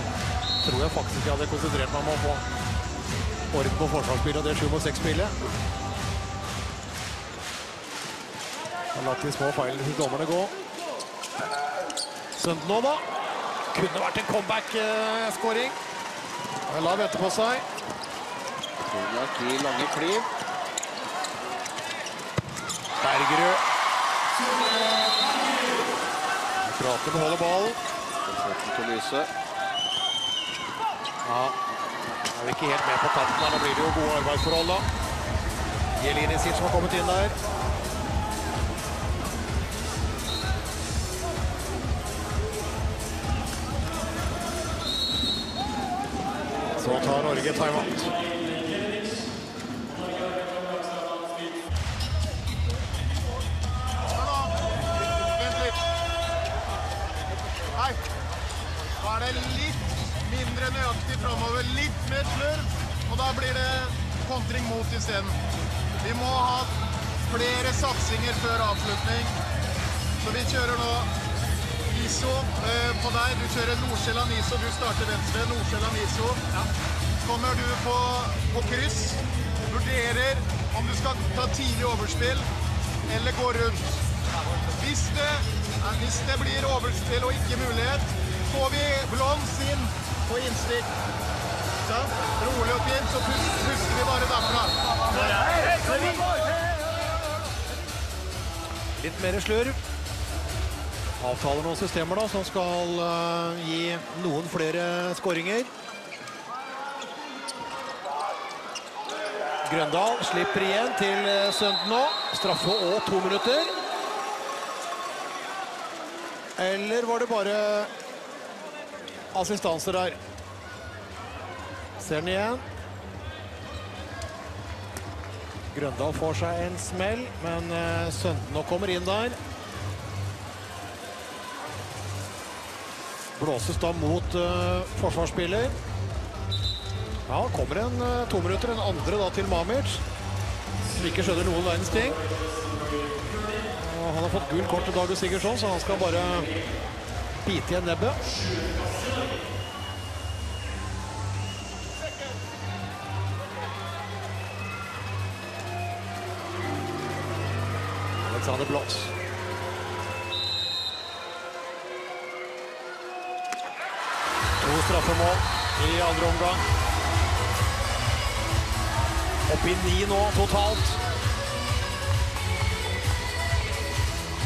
tror jeg faktisk jeg hadde konsentrert meg om å få orden på forsvarsspillet og det 7 mot 6-spillet. Har latt de små feilene til dommerne gå. Sønden nå, da. Kunne vært en comeback-skåring. La vente på seg. Toniak i lange kliv. Bergerud. Kroaten beholder ballen. Foten til Lyse. Ja, er vi ikke helt med på kanten. Nå blir det jo gode arbeidsforhold da. Jelinisic som har kommet inn der. Tar Norge timeout. Hei. Da er det litt mindre nøyaktig framover, litt mer slurv, da blir det kontring mot isteden. Vi må ha flere satsinger før avslutning. Så vi kjører nå ISO eh, på deg. Du kjører Nordsjælland ISO. Du starter venstre. Nordsjælland ISO. Kommer du på, på kryss, vurderer om du skal ta tidlig overspill eller gå rundt. Hvis det, hvis det blir overspill og ikke mulighet, får vi Blons inn på innstikk. Sant? Rolig og fint, så puster vi bare derfra. Litt mer slurv. Avtaler noen systemer da, som skal eh, gi noen flere skåringer. Grøndal slipper igjen til eh, Sønden nå. Straffe og to minutter. Eller var det bare assistanser der? Ser den igjen. Grøndal får seg en smell, men eh, Sønden nå kommer inn der. Blåses da mot uh, forsvarsspiller. Ja, kommer en uh, tominutter. en andre da til Mamic. Som ikke skjønner noen verdens ting. Og han har fått gult kort til Dagus Sigurdsson, så han skal bare bite igjen nebbet. Alexander Blås. Straffemål i andre omgang. Oppe i ni nå totalt.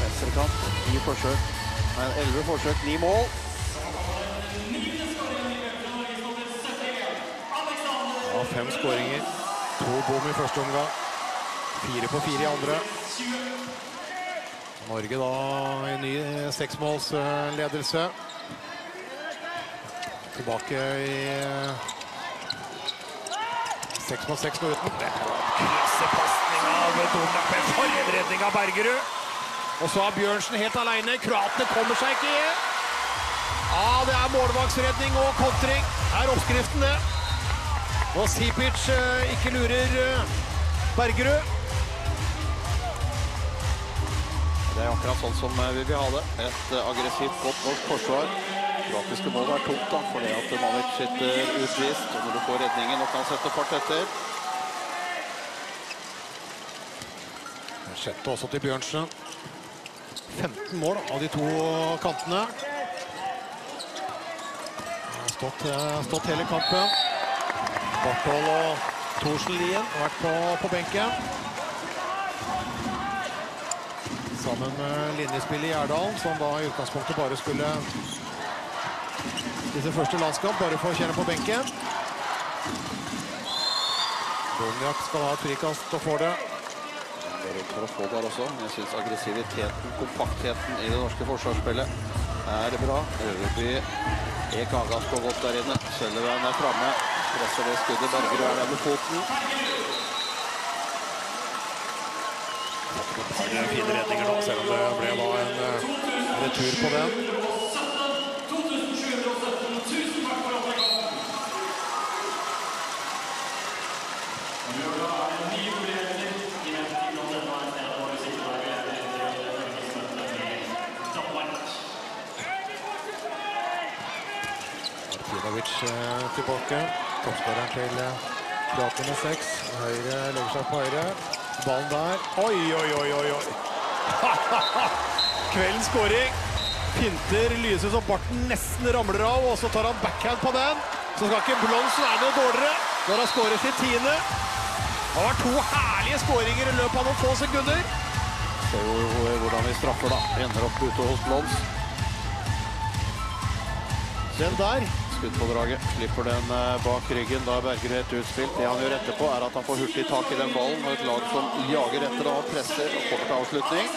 Venstrekant. Ni forsøk. Men elleve forsøk, ni mål. Ja, fem skåringer. To bom i første omgang. Fire på fire i andre. Norge da i ny seksmålsledelse. Tilbake i eh, seks mot seks nå uten. Klassepasning av med for en redning av Bergerud. Og så er Bjørnsen helt alene. Kroatene kommer seg ikke i. Ja, det er målvaktsredning og kontring. Det er oppskriften, det. Og Sipic eh, ikke lurer eh, Bergerud. Det er akkurat sånn som eh, vi vil ha det. Et eh, aggressivt, godt norsk forsvar. Kroatiske mål er tungt, da, fordi at Mamic sitter utvist. Og når du får redningen og kan sette fart etter, Sjette også til Bjørnsen. 15 mål av de to kantene. Har stått, eh, stått hele kampen. Barthold og Thorsen Lien har vært på, på benken. Sammen med linjespillet Gjerdal, som da i utgangspunktet bare skulle i sin første landskamp, bare for å kjenne på benken. Bonjak skal ha et frikast og får det. det er for å få der også. Jeg syns aggressiviteten, kompaktheten i det norske forsvarsspillet er bra. Øverby Ek Haga står godt der inne. Sølleveien er framme. Presser det skuddet. Bergerud er der med foten. Det er fine redninger nå, selv om det ble da en eh, retur på den. Martinovic eh, tilbake. Toppskåreren til Kroatia med seks. Høyre legger seg på høyre. Ballen der. Oi, oi, oi, oi, oi. *laughs* Kveldens skåring. Pinter lyser og barten nesten ramler av, og så tar han backhand på den. Så skal ikke Blonsen være noe dårligere når han skårer sitt tiende. Det har vært to herlige skåringer i løpet av noen få sekunder. Ser jo hvordan vi straffer, da. Ender opp ute hos Blons. Den der. Skudd på draget. Slipper den eh, bak ryggen. Da er Bergerud helt utspilt. Det han gjør etterpå, er at han får hurtig tak i den ballen. Og et lag som jager etter og presser og får til avslutning.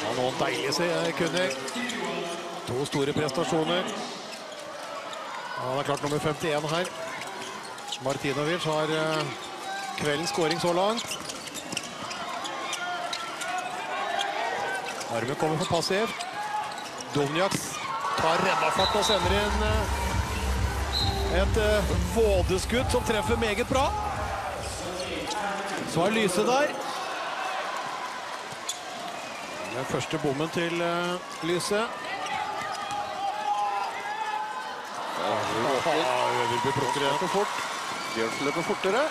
Ja, noen deilige Kunning. To store prestasjoner. Han er klart nummer 51 her. Martinovic har eh, kveldens skåring så langt. Armen kommer for passiv. Donjaks tar rennafart og sender inn eh, et eh, vådeskudd som treffer meget bra. Så er Lyse der. Den første bommen til Lyse. Øverby plukker det for fort. Bjørnsen løper fortere.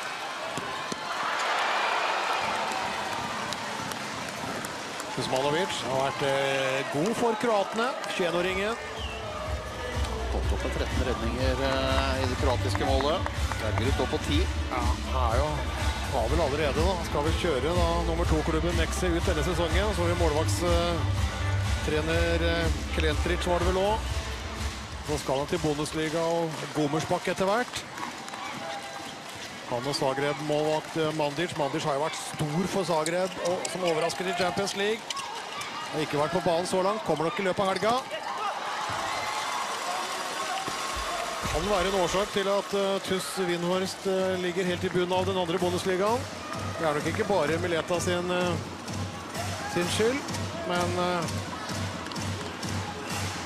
Kuzmanovic har vært eh, god for kroatene. 21-åringen. Fått opp med 13 redninger eh, i det kroatiske målet. Bergerud opp på 10. Ja, det er jo har vel allerede da. Skal vel kjøre da nummer to-klubben Mexi ut denne sesongen. Så har vi målvaktstrener eh, Klentric var det vel òg. Så skal han til Bundesliga og Gomersbakk etter hvert. Han og Zagreb-målvakt eh, Mandic. Mandic har jo vært stor for Zagreb som overrasker i Champions League. Har ikke vært på banen så langt. Kommer nok i løpet av helga. Kan være en årsak til at uh, Tuss Windhorst uh, ligger helt i bunnen av den andre Bundesligaen. Det er nok ikke bare Mileta sin, skyld, men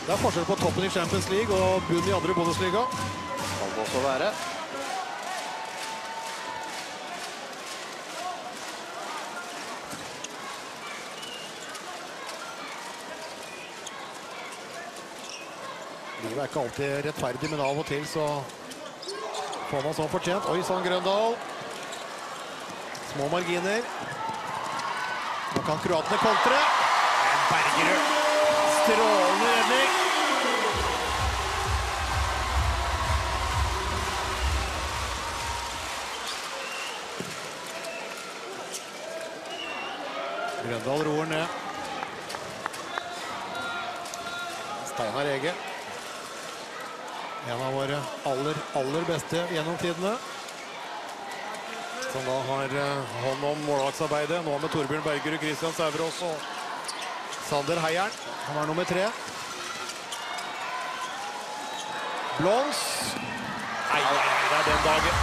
det er forskjell på toppen i Champions League og bunnen i andre Bundesliga. Kan det også være. Livet er ikke alltid rettferdig, men av og til så får man sånn fortjent. Oi sann, Grøndal. Små marginer. Nå kan kroatene kontre. Bergerud. Strålende aller, beste gjennom tidene. Som da har eh, hånd om målvaktsarbeidet. Nå med Torbjørn Bergerud, Christian Sæverås og Sander Heieren. Han er nummer tre. Blons. Nei, nei, nei, det er den dagen.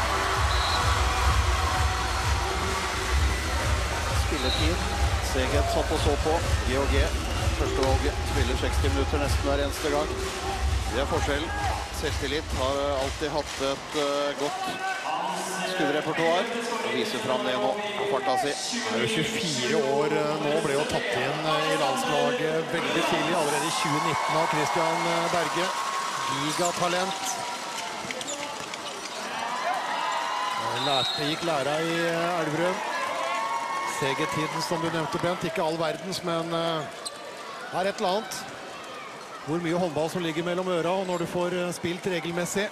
Spilletid. Seget satt og så på. GOG. Førstevalget. Spiller 60 minutter nesten hver eneste gang. Det er forskjellen. Selvtillit har alltid hatt et uh, godt skuddrepertoar. Viser fram det nå på farta si. Han er jo 24 år eh, nå, ble jo tatt inn eh, i landslaget veldig tidlig, allerede i 2019 av Christian eh, Berge. Gigatalent. Eh, Lærte, gikk læra i eh, Elverum. CG-tiden som du nevnte, Bent. Ikke all verdens, men eh, er et eller annet. Hvor mye håndball som ligger mellom øra, og når du får eh, spilt regelmessig.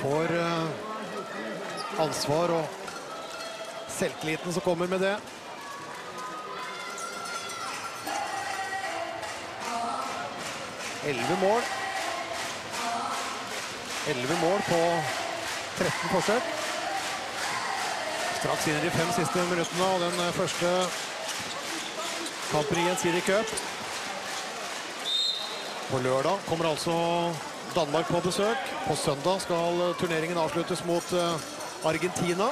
Får eh, ansvar og selvtilliten som kommer med det. Elleve mål. Elleve mål på 13 forsøk. Straks inn i de fem siste minuttene av den eh, første kampen i Gjensidig Cup. På lørdag kommer altså Danmark på besøk. På søndag skal turneringen avsluttes mot eh, Argentina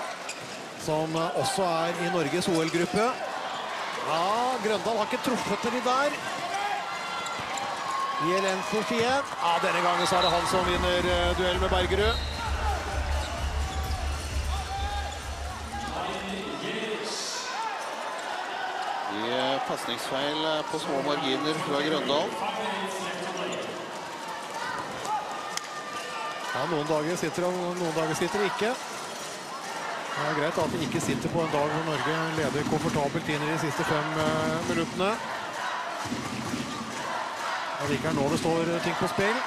som også er i Norges OL-gruppe. Ja, Grøndal har ikke truffet de der. Jelen igjen. Ja, denne gangen så er det han som vinner eh, duell med Bergerud. I eh, pasningsfeil eh, på små marginer fra Grøndal. Ja, noen dager sitter han, noen dager sitter han ikke. Det er greit at de ikke sitter på en dag hvor Norge leder komfortabelt inn i de siste fem eh, minuttene. Det ikke er nå det står ting på spill.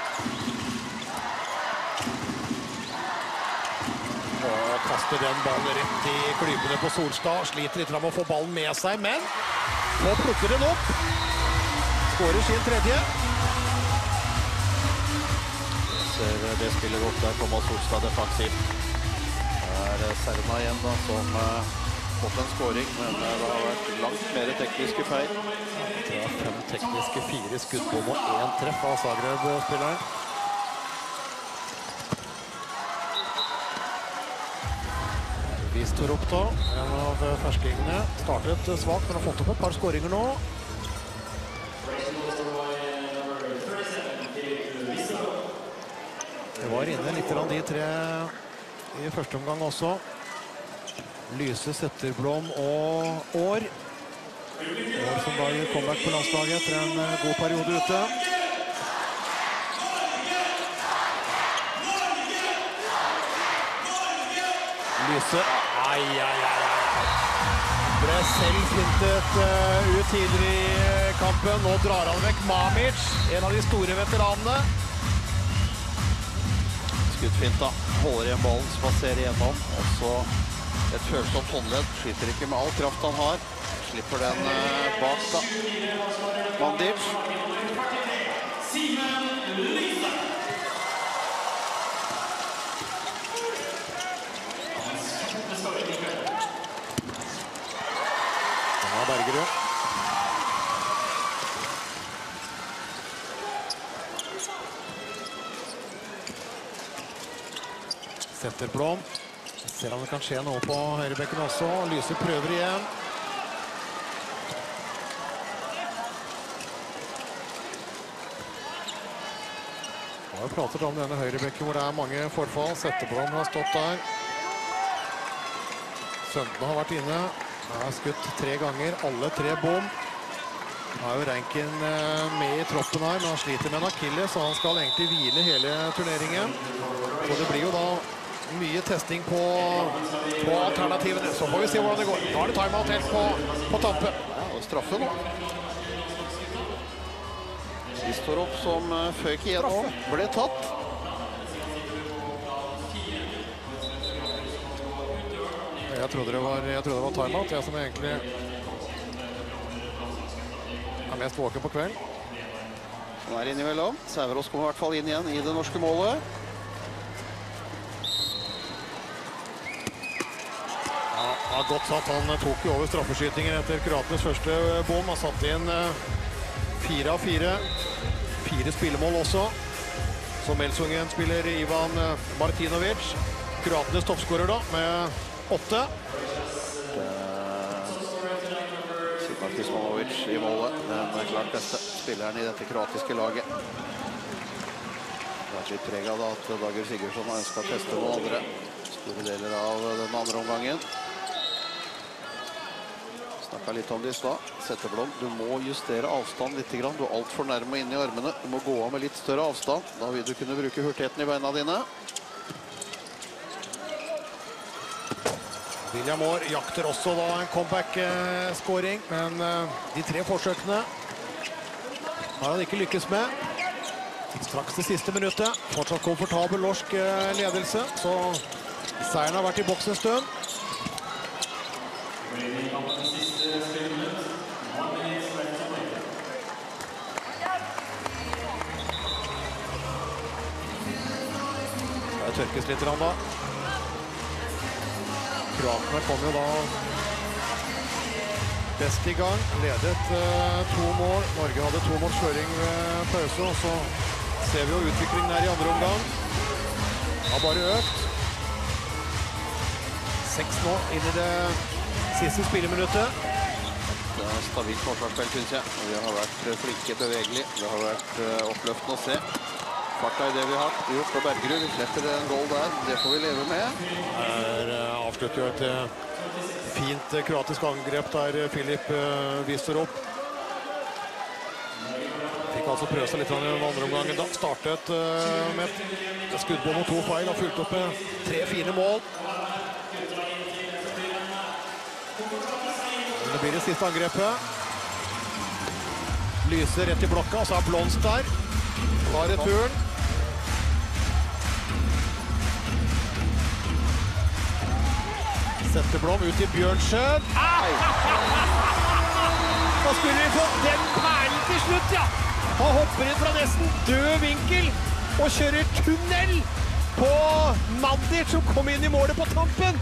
Og kaster den ballen rett i klypene på Solstad. Sliter litt med å få ballen med seg, men nå plukker den opp. Skårer sin tredje. Ser det spillet godt der, Thomas Solstad defensivt. Det er eh, Serna igjen da, som uh, fått en skåring, men det har vært langt mer tekniske feil. Det var fem tekniske, fire skuddbom og én treff av Zagreb-spilleren. Vistorop da, en av ferskingene. Startet svakt, men har fått opp et par skåringer nå. Det var inne litt grann de tre i første omgang også. Lyse, Setterblom og År. År som da gir comeback på landslaget etter en eh, god periode ute. Lyse. Ai, ai, ai. Ble selv fintet eh, ut tidligere i eh, kampen. Nå drar han vekk Mamic, en av de store veteranene. Skuddfinta. Holder igjen ballen, spaserer gjennom. Også et følsomt håndledd. Skyter ikke med all kraft han har. Slipper den eh, bak, da. Mandic. Ja, Bergerud. Setterblom. Ser om det kan skje noe på høyrebekken også. Lyse prøver igjen. Vi har pratet om denne høyrebekken hvor det er mange forfall. Setterblom har stått der. Søndene har vært inne. Han har skutt tre ganger, alle tre bom. Nå er jo Rankin eh, med i troppen her, men han sliter med en akilles, så han skal egentlig hvile hele turneringen. Så det blir jo da mye testing på, på alternativene. Så får vi se hvordan det går. Nå er det timeout helt på, på tampe. Ja, og straffe nå. Istorop som eh, føk igjennom, ble tatt. Jeg trodde det var, jeg trodde det var timeout, jeg som egentlig er mest våken på kveld. Som er innimellom. Sæverås kommer i hvert fall inn igjen i det norske målet. Ja, godt satt. Han tok jo over straffeskytingen etter kroatenes første bom. Han satt inn eh, fire av fire. Fire spillemål også. Så Melsungen spiller Ivan eh, Martinovic. Kroatenes toppskårer da, med åtte. Simak Ismanovic i målet. Den klart beste spilleren i dette kroatiske laget. Det er litt preg av det at Dager Sigurdsson har ønsket å teste noen andre store deler av den andre omgangen. Snakket litt om det i stad. Setteblom, du må justere avstanden litt. Du er alt for nærme i armene. Du må gå av med litt større avstand. Da vil du kunne bruke hurtigheten i beina dine. William Aar jakter også da en comeback-skåring, men eh, de tre forsøkene har han ikke lykkes med. Straks det siste minuttet. Fortsatt komfortabel norsk eh, ledelse, så seieren har vært i boks en stund. Det tørkes litt da. Kroatene kom jo da best i gang. Ledet eh, to mål. Norge hadde to måls føring ved pause. Og så ser vi jo utviklingen her i andre omgang. Har bare økt. Seks nå inn i det siste spilleminuttet. Det er stabilt forsvarsspill, syns jeg. Vi har vært flinke bevegelig. Det har vært eh, oppløftende å se. Farta i det vi har gjort på Bergerud. Slipper en goal der. Det får vi leve med. Her eh, avslutter jo et eh, fint eh, kroatisk angrep der Filip viser opp. Fikk altså prøve seg litt i den andre omgangen. Da startet med et skuddbom og to feil Har fulgte opp med tre fine mål. Det blir det siste angrepet. Lyser rett i blokka, og så er Blomst der. Tar returen. Setteblom ut til Bjørnsen. Da *laughs* skulle vi få den perlen til slutt, ja! Han hopper inn fra nesten død vinkel og kjører tunnel på Mandic, som kom inn i målet på tampen.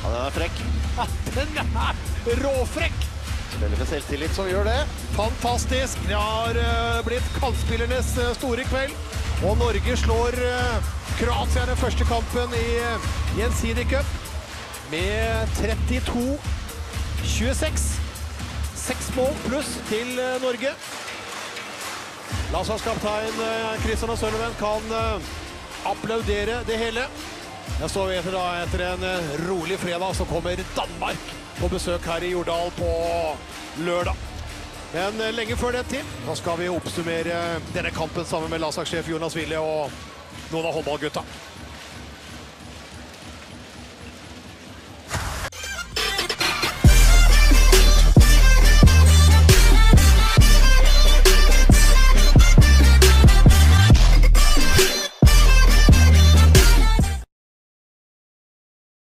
Ja, den er frekk. Ja, den er råfrekk! Spiller med selvtillit som gjør det. Fantastisk. Det har eh, blitt kantspillernes eh, store kveld. Og Norge slår uh, Kroatia den første kampen i gjensidig cup med 32-26. Seks mål pluss til eh, Norge. Landslagskaptein uh, Christian Sølven kan eh, applaudere det hele. Jeg så etter, da, etter en eh, rolig fredag så kommer Danmark på besøk her i Jordal på lørdag. Men eh, lenge før den tid, da skal vi oppsummere denne kampen sammen med landslagssjef Jonas Wille og noen av håndballgutta.